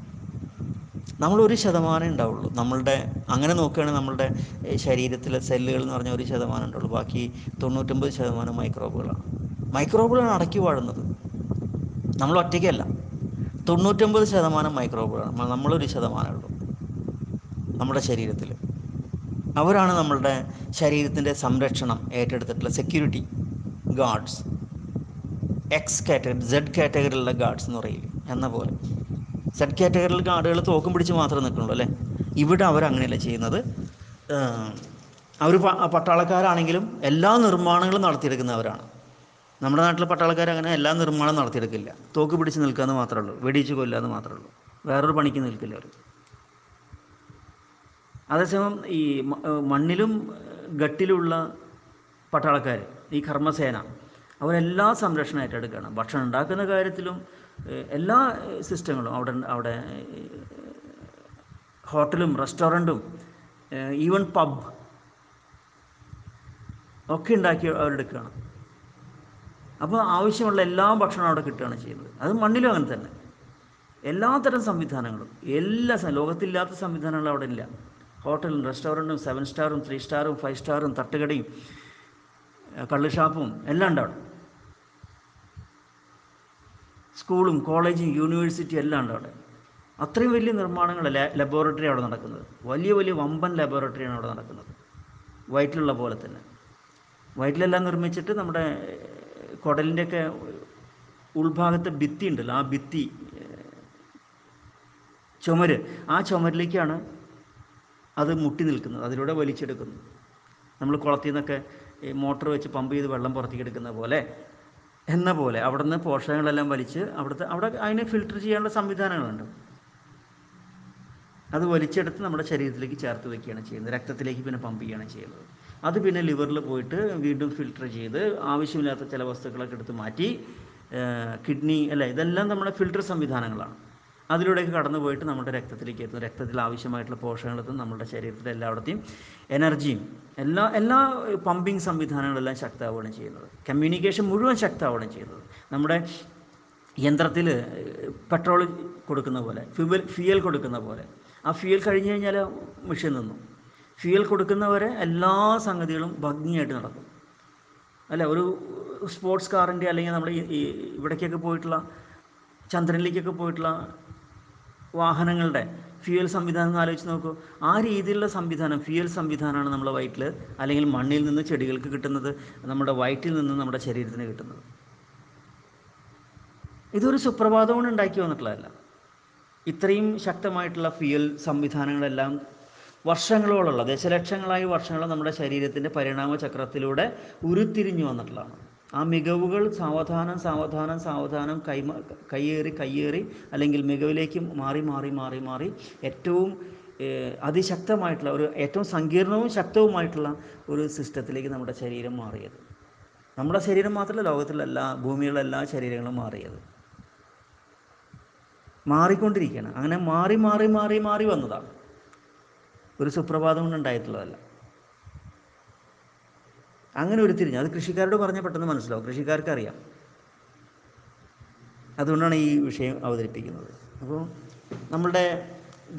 നമ്മൾ ഒരു ശതമാനം ഉണ്ടാവുള്ളൂ. നമ്മളുടെ അങ്ങനെ നോക്കുകയാണെങ്കിൽ നമ്മളുടെ ശരീരത്തിലെ സെല്ലുകൾ എന്ന് പറഞ്ഞാൽ ഒരു ശതമാനം ഉണ്ടാവുള്ളൂ. ബാക്കി തൊണ്ണൂറ്റൊമ്പത് ശതമാനം മൈക്രോബുകളാണ് മൈക്രോബുകളാണ് അടക്കി വാഴുന്നത്. നമ്മൾ ഒറ്റയ്ക്കല്ല. തൊണ്ണൂറ്റൊമ്പത് ശതമാനം മൈക്രോബുകളാണ് നമ്മളൊരു ശതമാനമേ ഉള്ളൂ. നമ്മുടെ ശരീരത്തിൽ അവരാണ് നമ്മളുടെ ശരീരത്തിന്റെ സംരക്ഷണം ഏറ്റെടുത്തിട്ടുള്ള security guards X category Z കാറ്റഗറിയിലുള്ള guards എന്ന് പറയില്ല? എന്ന പോലെ. സെഡ് കാറ്റഗറിയിൽ ഗാർഡുകൾ തോക്കും പിടിച്ച് മാത്രമേ നിൽക്കുന്നുള്ളൂ അല്ലേ? ഇവിടെ അവരങ്ങനെയല്ല ചെയ്യുന്നത്. അവർ പട്ടാളക്കാരാണെങ്കിലും എല്ലാ നിർമ്മാണങ്ങളും നടത്തിയെടുക്കുന്നവരാണ്. നമ്മുടെ നാട്ടിലെ പട്ടാളക്കാർ അങ്ങനെ എല്ലാ നിർമ്മാണം നടത്തിയെടുക്കില്ല. തോക്ക് പിടിച്ച് നിൽക്കാമെന്ന് മാത്രമേ ഉള്ളൂ. വെടിയിച്ച് എന്ന് മാത്രമേ ഉള്ളൂ. വേറൊരു പണിക്ക് നിൽക്കില്ല അവർ അതേസമയം ഈ മണ്ണിലും ഗട്ടിലുമുള്ള പട്ടാളക്കാർ ഈ കർമ്മസേന അവരെല്ലാ സംരക്ഷണം ഏറ്റെടുക്കുകയാണ് ഭക്ഷണം ഉണ്ടാക്കുന്ന കാര്യത്തിലും എല്ലാ സിസ്റ്റങ്ങളും അവിടെ അവിടെ ഹോട്ടലും റെസ്റ്റോറന്റും ഈവൻ പബ് ഒക്കെ ഉണ്ടാക്കി അവരെടുക്കുകയാണ് അപ്പോൾ ആവശ്യമുള്ള എല്ലാ ഭക്ഷണവും അവിടെ കിട്ടുകയാണ് ചെയ്യുന്നത്. അത് മണ്ണിലും അങ്ങനെ തന്നെ. എല്ലാത്തരം സംവിധാനങ്ങളും എല്ലാ ലോകത്തില്ലാത്ത സംവിധാനങ്ങളും അവിടെ ഇല്ല. ഹോട്ടലും റെസ്റ്റോറന്റും സെവൻ സ്റ്റാറും ത്രീ സ്റ്റാറും ഫൈവ് സ്റ്റാറും തട്ടുകടയും കള്ള് ഷാപ്പും എല്ലാം ഉണ്ട് സ്കൂളും കോളേജും യൂണിവേഴ്സിറ്റി എല്ലാം ഉണ്ട് അവിടെ. അത്രയും വലിയ നിർമ്മാണങ്ങൾ ലബോറട്ടറി അവിടെ നടക്കുന്നത്. വലിയ വലിയ വമ്പൻ ലബോറട്ടറിയാണ് അവിടെ നടക്കുന്നത്. വയറ്റിലുള്ള പോലെ തന്നെ. വയറ്റിലെല്ലാം നിർമ്മിച്ചിട്ട് നമ്മുടെ കുടലിന്റെയൊക്കെ ഉൾഭാഗത്തെ ഭിത്തി ഉണ്ടല്ലോ ആ ഭിത്തി ചുമര്. ആ ചുമരിലേക്കാണ് അത് മുട്ടി നിൽക്കുന്നത് അതിലൂടെ വലിച്ചെടുക്കുന്നു. നമ്മൾ കുളത്തിൽ നിന്നൊക്കെ ഈ മോട്ടർ വെച്ച് പമ്പ് ചെയ്ത് വെള്ളം പുറത്തേക്ക് എടുക്കുന്ന പോലെ എന്ന പോലെ അവിടെ നിന്ന് പോഷകങ്ങളെല്ലാം വലിച്ച് അവിടുത്തെ അവിടെ അതിനെ ഫിൽട്ടർ ചെയ്യാനുള്ള സംവിധാനങ്ങളുണ്ട്. അത് വലിച്ചെടുത്ത് നമ്മുടെ ശരീരത്തിലേക്ക് ചേർത്ത് വെക്കുകയാണ് ചെയ്യുന്നത് രക്തത്തിലേക്ക് പിന്നെ പമ്പ് ചെയ്യുകയാണ് ചെയ്യുന്നത്. അത് പിന്നെ ലിവറിൽ പോയിട്ട് വീണ്ടും ഫിൽട്ടർ ചെയ്ത് ആവശ്യമില്ലാത്ത ചില വസ്തുക്കളൊക്കെ എടുത്ത് മാറ്റി കിഡ്നി അല്ല ഇതെല്ലാം നമ്മുടെ ഫിൽട്ടർ സംവിധാനങ്ങളാണ്. അതിലൂടെയൊക്കെ കടന്നു പോയിട്ട് നമ്മുടെ രക്തത്തിലേക്ക് എത്തുന്നു. രക്തത്തിൽ ആവശ്യമായിട്ടുള്ള പോഷകങ്ങളെത്തും നമ്മുടെ ശരീരത്തിലെ എല്ലായിടത്തെയും എനർജിയും എല്ലാ എല്ലാ പമ്പിങ് സംവിധാനങ്ങളെല്ലാം ശക്തമാവുകയാണ് ചെയ്യുന്നത്. കമ്മ്യൂണിക്കേഷൻ മുഴുവൻ ശക്തമാവുകയാണ് ചെയ്യുന്നത്. നമ്മുടെ യന്ത്രത്തിൽ പെട്രോൾ കൊടുക്കുന്ന പോലെ ഫ്യൂവൽ ഫ്യൂയൽ കൊടുക്കുന്ന പോലെ. ആ ഫ്യൂയൽ കഴിഞ്ഞ് കഴിഞ്ഞാൽ മെഷീൻ നിന്നു. ഫ്യൂയൽ കൊടുക്കുന്നവരെ എല്ലാ സംഗതികളും ഭംഗിയായിട്ട് നടക്കും. അല്ല? ഒരു സ്പോർട്സ് കാറിന്റെ അല്ലെങ്കിൽ നമ്മൾ ഈ ഈ ഇവിടേക്കൊക്കെ പോയിട്ടുള്ള ചന്ദ്രനിലേക്കൊക്കെ പോയിട്ടുള്ള വാഹനങ്ങളുടെ ഫ്യൂൽ സംവിധാനം ആലോചിച്ച് നോക്കൂ. ആ രീതിയിലുള്ള സംവിധാനം ഫ്യൂൽ സംവിധാനമാണ് നമ്മുടെ വയറ്റിൽ അല്ലെങ്കിൽ മണ്ണിൽ നിന്ന് ചെടികൾക്ക് കിട്ടുന്നത് നമ്മുടെ വയറ്റിൽ നിന്ന് നമ്മുടെ ശരീരത്തിന് കിട്ടുന്നത്. ഇതൊരു സുപ്രഭാതം കൊണ്ട് ഉണ്ടാക്കി വന്നിട്ടുള്ളതല്ല. ഇത്രയും ശക്തമായിട്ടുള്ള ഫ്യൂൽ സംവിധാനങ്ങളെല്ലാം വർഷങ്ങളോളമുള്ള ദശലക്ഷങ്ങളായി വർഷങ്ങൾ നമ്മുടെ ശരീരത്തിന്റെ പരിണാമ ചക്രത്തിലൂടെ ഉരുത്തിരിഞ്ഞു വന്നിട്ടുള്ളതാണ്. ആ മികവുകൾ സാവധാനം സാവധാനം സാവധാനം കൈമാ കയ്യേറി കയ്യേറി അല്ലെങ്കിൽ മികവിലേക്ക് മാറി മാറി മാറി മാറി ഏറ്റവും അതിശക്തമായിട്ടുള്ള ഒരു ഏറ്റവും സങ്കീർണവും ശക്തവുമായിട്ടുള്ള ഒരു സിസ്റ്റത്തിലേക്ക് നമ്മുടെ ശരീരം മാറിയത്. നമ്മുടെ ശരീരം മാത്രമല്ല ലോകത്തിലെ എല്ലാ ഭൂമിയിലുള്ള എല്ലാ ശരീരങ്ങളും മാറിയത്. മാറിക്കൊണ്ടിരിക്കുകയാണ്. അങ്ങനെ മാറി മാറി മാറി മാറി വന്നതാണ്. ഒരു സുപ്രഭാതം കൊണ്ട് ഉണ്ടായിട്ടുള്ളതല്ല. അങ്ങനെ ഉരുത്തിരിഞ്ഞു അത് കൃഷിക്കാരോട് പറഞ്ഞാൽ പെട്ടെന്ന് മനസ്സിലാവും. കൃഷിക്കാർക്ക് അറിയാം. അതുകൊണ്ടാണ് ഈ വിഷയം അവതരിപ്പിക്കുന്നത്. അപ്പോൾ നമ്മളുടെ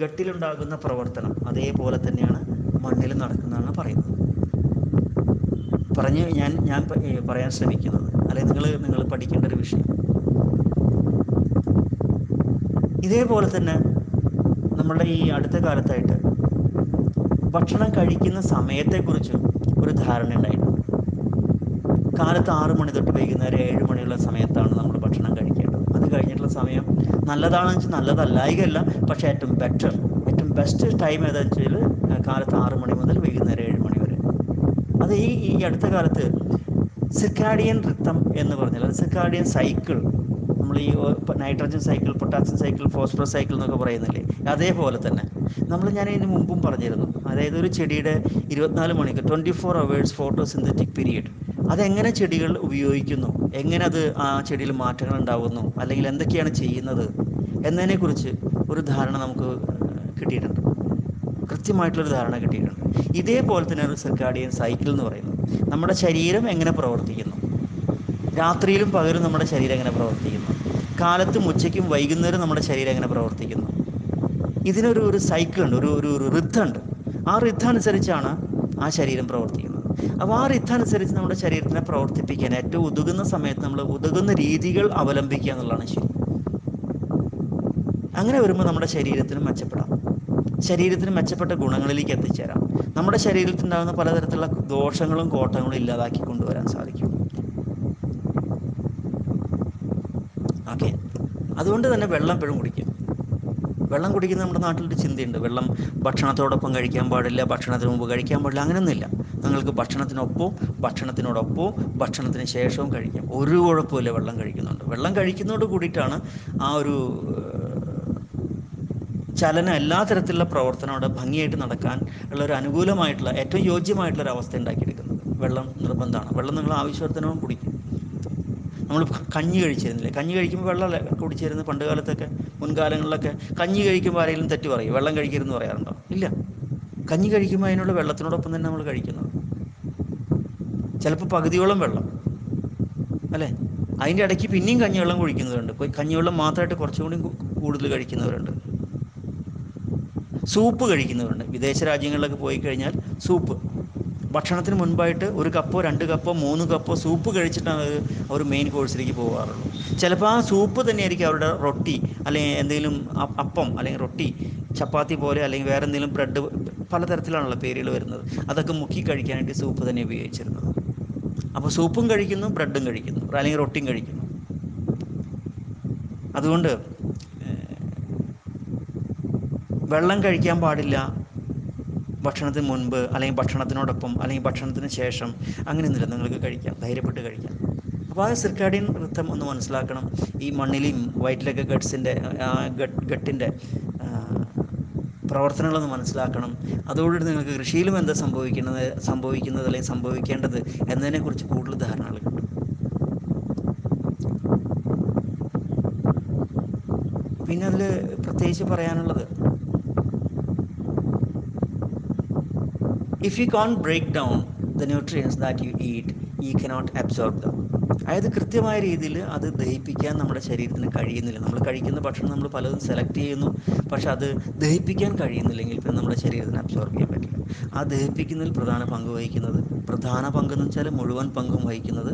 ഗട്ടിലുണ്ടാകുന്ന പ്രവർത്തനം അതേപോലെ തന്നെയാണ് മണ്ണിൽ നടക്കുന്നതാണ് പറയുന്നത്. പറഞ്ഞ് ഞാൻ ഞാൻ പറയാൻ ശ്രമിക്കുന്നത്. അല്ലെങ്കിൽ നിങ്ങൾ നിങ്ങൾ പഠിക്കേണ്ട ഒരു വിഷയം. ഇതേപോലെ തന്നെ നമ്മളുടെ ഈ അടുത്ത കാലത്തായിട്ട് ഭക്ഷണം കഴിക്കുന്ന സമയത്തെക്കുറിച്ച് ഒരു ധാരണ ഉണ്ടായിട്ടുണ്ട് കാലത്ത് ആറ് മണി തൊട്ട് വൈകുന്നേരം ഏഴ് മണിയുള്ള സമയത്താണ് നമ്മൾ ഭക്ഷണം കഴിക്കേണ്ടത്. അത് കഴിഞ്ഞിട്ടുള്ള സമയം നല്ലതാണെന്ന് വെച്ചാൽ നല്ലതല്ലായികയല്ല പക്ഷേ ഏറ്റവും ബെറ്റർ ഏറ്റവും ബെസ്റ്റ് ടൈം ഏതാണെന്ന് വെച്ചാൽ കാലത്ത് ആറ് മണി മുതൽ വൈകുന്നേരം ഏഴ് മണി വരെ. അത് ഈ ഈ അടുത്ത കാലത്ത് സിക്കാഡിയൻ റിത്തം എന്ന് പറഞ്ഞാൽ അത് സിക്കാഡിയൻ സൈക്കിൾ നമ്മൾ ഈ nitrogen cycle potassium cycle phosphorus cycle എന്നൊക്കെ പറയുന്നില്ലേ? അതേപോലെ തന്നെ. നമ്മൾ ഞാൻ ഇതിന് മുമ്പും പറഞ്ഞിരുന്നു. അതായത് ഒരു ചെടിയുടെ ഇരുപത്തിനാല് മണിക്കൂർ twenty four hours photosynthetic period അതെങ്ങനെ ചെടികൾ ഉപയോഗിക്കുന്നു? എങ്ങനെ അത് ആ ചെടിയിൽ മാറ്റങ്ങൾ ഉണ്ടാകുന്നു അല്ലെങ്കിൽ എന്തൊക്കെയാണ് ചെയ്യുന്നത്? എന്നതിനെക്കുറിച്ച് ഒരു ധാരണ നമുക്ക് കിട്ടിയിട്ടുണ്ട്. കൃത്യമായിട്ടുള്ളൊരു ധാരണ കിട്ടിയിട്ടുണ്ട്. ഇതേപോലെ തന്നെ ഒരു സർക്കാഡിയൻ സൈക്കിൾ എന്ന് പറയുന്നു നമ്മുടെ ശരീരം എങ്ങനെ പ്രവർത്തിക്കുന്നു? രാത്രിയിലും പകലും നമ്മുടെ ശരീരം എങ്ങനെ പ്രവർത്തിക്കുന്നു? കാലത്തും ഉച്ചയ്ക്കും വൈകുന്നേരം നമ്മുടെ ശരീരം എങ്ങനെ പ്രവർത്തിക്കുന്നു? ഇതിനൊരു ഒരു സൈക്കിൾ ഉണ്ട്. ഒരു ഒരു ഋദ്ധുണ്ട് ആ ഋദ്ധ അനുസരിച്ചാണ് ആ ശരീരം പ്രവർത്തിക്കുന്നത്. അപ്പോൾ ആ റിത്തനുസരിച്ച് നമ്മുടെ ശരീരത്തിനെ പ്രവർത്തിപ്പിക്കാൻ ഏറ്റവും ഉതകുന്ന സമയത്ത് നമ്മൾ ഉതകുന്ന രീതികൾ അവലംബിക്കുക എന്നുള്ളതാണ് ശരി. അങ്ങനെ വരുമ്പോൾ നമ്മുടെ ശരീരത്തിന് മെച്ചപ്പെടാം. ശരീരത്തിന് മെച്ചപ്പെട്ട ഗുണങ്ങളിലേക്ക് എത്തിച്ചേരാം. നമ്മുടെ ശരീരത്തിൽ ഉണ്ടാകുന്ന പലതരത്തിലുള്ള ദോഷങ്ങളും കോട്ടങ്ങളും ഇല്ലാതാക്കി കൊണ്ടുവരാൻ സാധിക്കും. ഓക്കെ. അതുകൊണ്ട് തന്നെ വെള്ളം എപ്പോഴും കുടിക്കാം. വെള്ളം കുടിക്കുന്ന നമ്മുടെ നാട്ടിലൊരു ചിന്തയുണ്ട്. വെള്ളം ഭക്ഷണത്തോടൊപ്പം കഴിക്കാൻ പാടില്ല ഭക്ഷണത്തിന് മുമ്പ് കഴിക്കാൻ പാടില്ല അങ്ങനെയൊന്നുമില്ല. നിങ്ങൾക്ക് ഭക്ഷണത്തിനൊപ്പവും ഭക്ഷണത്തിനോടൊപ്പവും ഭക്ഷണത്തിന് ശേഷവും കഴിക്കാം. ഒരു കുഴപ്പമില്ല വെള്ളം കഴിക്കുന്നുണ്ട്. വെള്ളം കഴിക്കുന്നതോട് കൂടിയിട്ടാണ് ആ ഒരു ചലനം എല്ലാ തരത്തിലുള്ള പ്രവർത്തനം അവിടെ ഭംഗിയായിട്ട് നടക്കാൻ ഉള്ള ഒരു അനുകൂലമായിട്ടുള്ള ഏറ്റവും യോജ്യമായിട്ടുള്ള ഒരു അവസ്ഥ ഉണ്ടാക്കിയെടുക്കുന്നത്. വെള്ളം നിർബന്ധമാണ്. വെള്ളം നിങ്ങൾ ആവശ്യത്തിനും കുടിക്കും. നമ്മൾ കഞ്ഞി കഴിച്ചിരുന്നില്ലേ? കഞ്ഞി കഴിക്കുമ്പോൾ വെള്ളം കുടിച്ചിരുന്നു പണ്ട് കാലത്തൊക്കെ മുൻകാലങ്ങളിലൊക്കെ കഞ്ഞി കഴിക്കുമ്പോൾ ആരെങ്കിലും തെറ്റ് പറയും. വെള്ളം കഴിക്കരുതെന്ന് പറയാറുണ്ടോ? ഇല്ല. കഞ്ഞി കഴിക്കുമ്പോൾ അതിനുള്ള വെള്ളത്തിനോടൊപ്പം തന്നെ നമ്മൾ കഴിക്കുന്നത് ചിലപ്പോൾ പകുതിയോളം വെള്ളം. അല്ലേ? അതിന്റെ ഇടയ്ക്ക് പിന്നെയും കഞ്ഞിവെള്ളം കുഴിക്കുന്നവരുണ്ട് കഞ്ഞിവെള്ളം മാത്രമായിട്ട് കുറച്ചും കൂടി കൂടുതൽ കഴിക്കുന്നവരുണ്ട്. സൂപ്പ് കഴിക്കുന്നവരുണ്ട്. വിദേശ രാജ്യങ്ങളിലൊക്കെ പോയി കഴിഞ്ഞാൽ സൂപ്പ്. ഭക്ഷണത്തിന് മുൻപായിട്ട് ഒരു കപ്പോ രണ്ട് കപ്പോ മൂന്ന് കപ്പോ സൂപ്പ് കഴിച്ചിട്ടാണ് അവർ മെയിൻ കോഴ്സിലേക്ക് പോകാറുള്ളൂ ചിലപ്പോൾ ആ സൂപ്പ് തന്നെയായിരിക്കും അവരുടെ റൊട്ടി അല്ലെങ്കിൽ എന്തെങ്കിലും അപ്പം അല്ലെങ്കിൽ റൊട്ടി ചപ്പാത്തി പോലെ അല്ലെങ്കിൽ വേറെ എന്തെങ്കിലും ബ്രെഡ് പലതരത്തിലാണല്ലോ പേരുകൾ വരുന്നത്. അതൊക്കെ മുക്കി കഴിക്കാനായിട്ട് സൂപ്പ് തന്നെ ഉപയോഗിച്ചിരുന്നത്. അപ്പോൾ സൂപ്പും കഴിക്കുന്നു ബ്രെഡും കഴിക്കുന്നു. അല്ലെങ്കിൽ റൊട്ടിയും കഴിക്കുന്നു. അതുകൊണ്ട് വെള്ളം കഴിക്കാൻ പാടില്ല. ഭക്ഷണത്തിന് മുൻപ് അല്ലെങ്കിൽ ഭക്ഷണത്തിനോടൊപ്പം അല്ലെങ്കിൽ ഭക്ഷണത്തിന് ശേഷം അങ്ങനെയൊന്നുമില്ല നിങ്ങൾക്ക് കഴിക്കാം ധൈര്യപ്പെട്ട് കഴിക്കാം. അപ്പോൾ ആ സിർക്കാഡിയൻ വൃത്തം ഒന്ന് മനസ്സിലാക്കണം. ഈ മണ്ണിലെയും വയറ്റിലൊക്കെ ഗട്ട്സിന്റെ ഗട്ടിന്റെ പ്രവർത്തനങ്ങളൊന്ന് മനസ്സിലാക്കണം. അതോടുകൂടി നിങ്ങൾക്ക് കൃഷിയിലും എന്താ സംഭവിക്കുന്നത് സംഭവിക്കുന്നത് അല്ലെങ്കിൽ സംഭവിക്കേണ്ടത് എന്നതിനെക്കുറിച്ച് കൂടുതൽ ധാരണകൾ കിട്ടും. പിന്നെ അതിൽ പ്രത്യേകിച്ച് പറയാനുള്ളത് if you can't break down the nutrients that you eat you cannot absorb them അതായത് കൃത്യമായ രീതിയിൽ അത് ദഹിപ്പിക്കാൻ നമ്മുടെ ശരീരത്തിന് കഴിയുന്നില്ല. നമ്മൾ കഴിക്കുന്ന ഭക്ഷണം നമ്മൾ പലതും സെലക്ട് ചെയ്യുന്നു. പക്ഷെ അത് ദഹിപ്പിക്കാൻ കഴിയുന്നില്ലെങ്കിൽ പിന്നെ നമ്മുടെ ശരീരത്തിന് അബ്സോർബ് ചെയ്യാൻ പറ്റില്ല. ആ ദഹിപ്പിക്കുന്നതിൽ പ്രധാന പങ്ക് വഹിക്കുന്നത് പ്രധാന പങ്കെന്ന് വെച്ചാൽ മുഴുവൻ പങ്കും വഹിക്കുന്നത്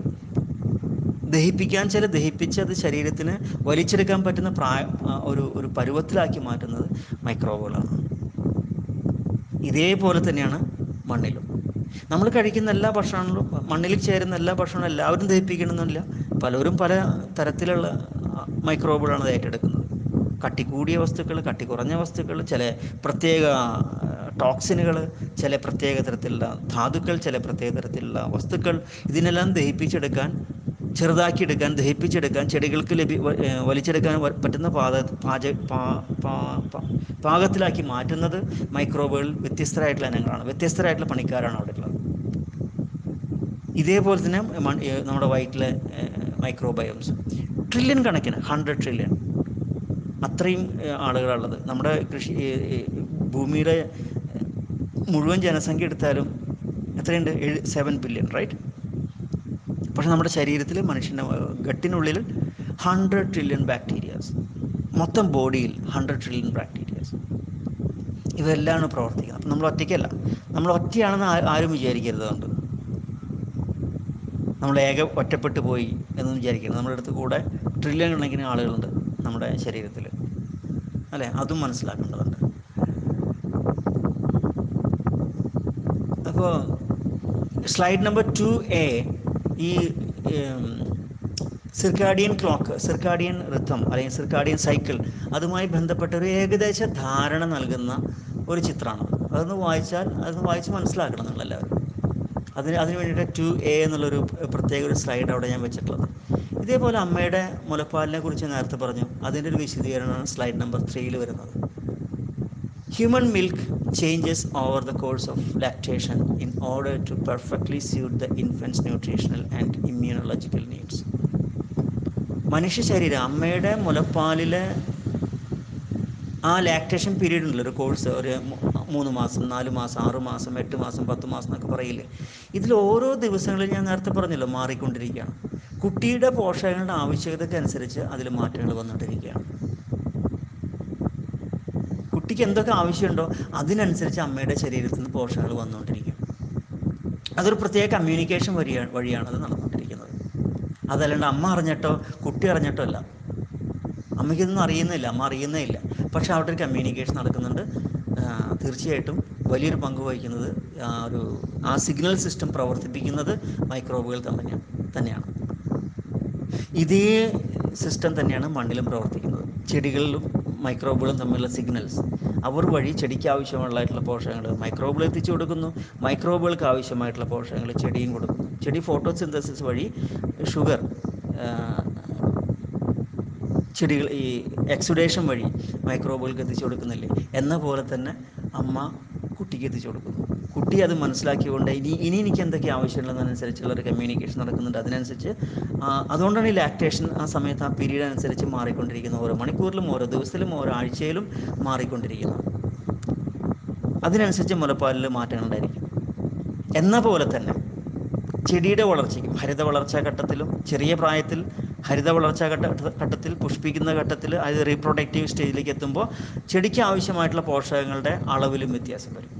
ദഹിപ്പിക്കാൻ ചില ദഹിപ്പിച്ച് അത് ശരീരത്തിന് വലിച്ചെടുക്കാൻ പറ്റുന്ന പ്രായ ഒരു ഒരു പരുവത്തിലാക്കി മാറ്റുന്നത് മൈക്രോബുകളാണ് ഇതേപോലെ തന്നെയാണ് മണ്ണിലും. നമ്മൾ കഴിക്കുന്ന എല്ലാ ഭക്ഷണങ്ങളും മണ്ണിൽ ചേരുന്ന എല്ലാ ഭക്ഷണവും എല്ലാവരും ദഹിപ്പിക്കണമെന്നില്ല. പലരും പല തരത്തിലുള്ള മൈക്രോബുകളാണ് ഏറ്റെടുക്കുന്നത്. കട്ടി കൂടിയ വസ്തുക്കൾ കട്ടി കുറഞ്ഞ വസ്തുക്കൾ ചില പ്രത്യേക ടോക്സിനുകൾ ചില പ്രത്യേക തരത്തിലുള്ള ധാതുക്കൾ ചില പ്രത്യേക തരത്തിലുള്ള വസ്തുക്കൾ ഇതിനെല്ലാം ദഹിപ്പിച്ചെടുക്കാൻ ചെറുതാക്കിയെടുക്കാൻ ദഹിപ്പിച്ചെടുക്കാൻ ചെടികൾക്ക് ലഭി വലിച്ചെടുക്കാൻ പറ്റുന്ന പാത പാച പാകത്തിലാക്കി മാറ്റുന്നത് മൈക്രോബുകൾ വ്യത്യസ്തരായിട്ടുള്ള ഇനങ്ങളാണ്. വ്യത്യസ്തരായിട്ടുള്ള പണിക്കാരാണ് അവിടെ ഉള്ളത് ഇതേപോലെ തന്നെ നമ്മുടെ വയറ്റിലെ മൈക്രോബയോംസ്. ട്രില്യൺ കണക്കിന് ഹൺഡ്രഡ് ട്രില്യൺ അത്രയും ആളുകളുള്ളത് നമ്മുടെ കൃഷി ഭൂമിയുടെ മുഴുവൻ ജനസംഖ്യ എടുത്താലും എത്രയുണ്ട്? ഏഴ് സെവൻ ബില്യൺ റൈറ്റ് പക്ഷെ നമ്മുടെ ശരീരത്തിൽ മനുഷ്യന്റെ ഗട്ടിനുള്ളിൽ ഹൺഡ്രഡ് ട്രില്യൺ ബാക്ടീരിയാസ് മൊത്തം ബോഡിയിൽ ഹൺഡ്രഡ് ട്രില്യൺ ബാക്ടീരിയാസ് ഇവയെല്ലാമാണ് പ്രവർത്തിക്കുന്നത്. നമ്മൾ ഒറ്റയ്ക്കല്ല. നമ്മൾ ഒറ്റയാണെന്ന് ആരും വിചാരിക്കരുത് അതുകൊണ്ട്. നമ്മൾ ഏക ഒറ്റപ്പെട്ടു പോയി എന്ന് വിചാരിക്കരുത്. നമ്മുടെ അടുത്ത് കൂടെ ട്രില്യൺ കണക്കിന് ആളുകളുണ്ട് നമ്മുടെ ശരീരത്തിൽ. അല്ലേ? അതും മനസ്സിലാക്കേണ്ടതുണ്ട്. അപ്പോൾ സ്ലൈഡ് നമ്പർ ടു എ ഈ സിർക്കാഡിയൻ ക്ലോക്ക് സിർക്കാഡിയൻ ഋത്തം അല്ലെങ്കിൽ സിർക്കാഡിയൻ സൈക്കിൾ അതുമായി ബന്ധപ്പെട്ട ഒരു ഏകദേശ ധാരണ നൽകുന്ന ഒരു ചിത്രമാണ്. അതൊന്ന് വായിച്ചാൽ അതൊന്ന് വായിച്ച് മനസ്സിലാക്കണം നിങ്ങളെല്ലാവരും. അതിന് അതിന് വേണ്ടിയിട്ട് ടു എ എന്നുള്ളൊരു പ്രത്യേക ഒരു സ്ലൈഡ് അവിടെ ഞാൻ വെച്ചിട്ടുള്ളത്. ഇതേപോലെ അമ്മയുടെ മുലപ്പാലിനെ കുറിച്ച് നേരത്തെ പറഞ്ഞു. അതിന്റെ ഒരു വിശദീകരണമാണ് സ്ലൈഡ് നമ്പർ ത്രീയിൽ വരുന്നത്. Human milk changes over the course of lactation in order to perfectly suit the infant's nutritional and immunological needs മനുഷ്യ ശരീരം അമ്മയുടെ മുലപ്പാലിലെ ആ ലാക്ടേഷൻ പീരീഡ് ഉണ്ടല്ലോ ഒരു കോഴ്സ് ഒരു മൂന്ന് മാസം നാല് മാസം ആറ് മാസം എട്ട് മാസം പത്ത് മാസം എന്നൊക്കെ പറയില്ലേ? ഇതിൽ ഓരോ ദിവസങ്ങളിൽ ഞാൻ നേരത്തെ പറഞ്ഞല്ലോ മാറിക്കൊണ്ടിരിക്കുകയാണ്. കുട്ടിയുടെ പോഷകങ്ങളുടെ ആവശ്യകതയ്ക്ക് അനുസരിച്ച് അതിൽ മാറ്റങ്ങൾ വന്നുകൊണ്ടിരിക്കുകയാണ് കുട്ടിക്ക് എന്തൊക്കെ ആവശ്യമുണ്ടോ അതിനനുസരിച്ച് അമ്മയുടെ ശരീരത്തിൽ നിന്ന് പോഷകങ്ങൾ വന്നുകൊണ്ടിരിക്കും. അതൊരു പ്രത്യേക കമ്മ്യൂണിക്കേഷൻ വഴിയാണ് വഴിയാണ് അത് നടന്നുകൊണ്ടിരിക്കുന്നത്. അതല്ലാണ്ട് അമ്മ അറിഞ്ഞിട്ടോ കുട്ടി അറിഞ്ഞിട്ടോ അല്ല. അമ്മയ്ക്കിതൊന്നും അറിയുന്നില്ല അമ്മ അറിയുന്നേ ഇല്ല. പക്ഷെ അവിടെ ഒരു കമ്മ്യൂണിക്കേഷൻ നടക്കുന്നുണ്ട്. തീർച്ചയായിട്ടും വലിയൊരു പങ്ക് വഹിക്കുന്നത് ആ ഒരു ആ സിഗ്നൽ സിസ്റ്റം പ്രവർത്തിപ്പിക്കുന്നത് മൈക്രോബുകൾ തന്നെയാണ് തന്നെയാണ്. ഇതേ സിസ്റ്റം തന്നെയാണ് മണ്ണിലും പ്രവർത്തിക്കുന്നത്. ചെടികളിലും മൈക്രോബുകളും തമ്മിലുള്ള സിഗ്നൽസ്. അവർ വഴി ചെടിക്ക് ആവശ്യമുള്ളതായിട്ടുള്ള പോഷകങ്ങൾ മൈക്രോബുകൾ എത്തിച്ചു കൊടുക്കുന്നു മൈക്രോബുകൾക്ക് ആവശ്യമായിട്ടുള്ള പോഷകങ്ങൾ ചെടിയും കൊടുക്കുന്നു. ചെടി ഫോട്ടോസിന്തസിസ് വഴി ഷുഗർ ചെടികൾ ഈ എക്സുഡേഷൻ വഴി മൈക്രോബുകൾക്ക് എത്തിച്ചു കൊടുക്കുന്നില്ലേ? എന്ന പോലെ തന്നെ അമ്മ കുട്ടിക്ക് എത്തിച്ചു കൊടുക്കുന്നു. കുട്ടി അത് മനസ്സിലാക്കിക്കൊണ്ട് ഇനി ഇനി എനിക്ക് എന്തൊക്കെ ആവശ്യമുള്ളതനുസരിച്ചുള്ള ഒരു കമ്മ്യൂണിക്കേഷൻ നടക്കുന്നുണ്ട്. അതിനനുസരിച്ച് അതുകൊണ്ടാണ് ഈ ലാക്ടേഷൻ ആ സമയത്ത് ആ പീരീഡ് അനുസരിച്ച് മാറിക്കൊണ്ടിരിക്കുന്നത്. ഓരോ മണിക്കൂറിലും ഓരോ ദിവസത്തിലും ഓരോ ആഴ്ചയിലും മാറിക്കൊണ്ടിരിക്കുന്നു. അതിനനുസരിച്ച് മുലപ്പാലിൽ മാറ്റങ്ങൾ ഉണ്ടായിരിക്കും. എന്ന പോലെ തന്നെ ചെടിയുടെ വളർച്ചയ്ക്കും ഹരിത വളർച്ചാ ഘട്ടത്തിലും ചെറിയ പ്രായത്തിൽ ഹരിത വളർച്ചാ ഘട്ട ഘട്ടത്തിൽ പുഷ്പിക്കുന്ന ഘട്ടത്തിൽ അത് റീപ്രൊഡക്റ്റീവ് സ്റ്റേജിലേക്ക് എത്തുമ്പോൾ ചെടിക്ക് ആവശ്യമായിട്ടുള്ള പോഷകങ്ങളുടെ അളവിലും വ്യത്യാസം വരും.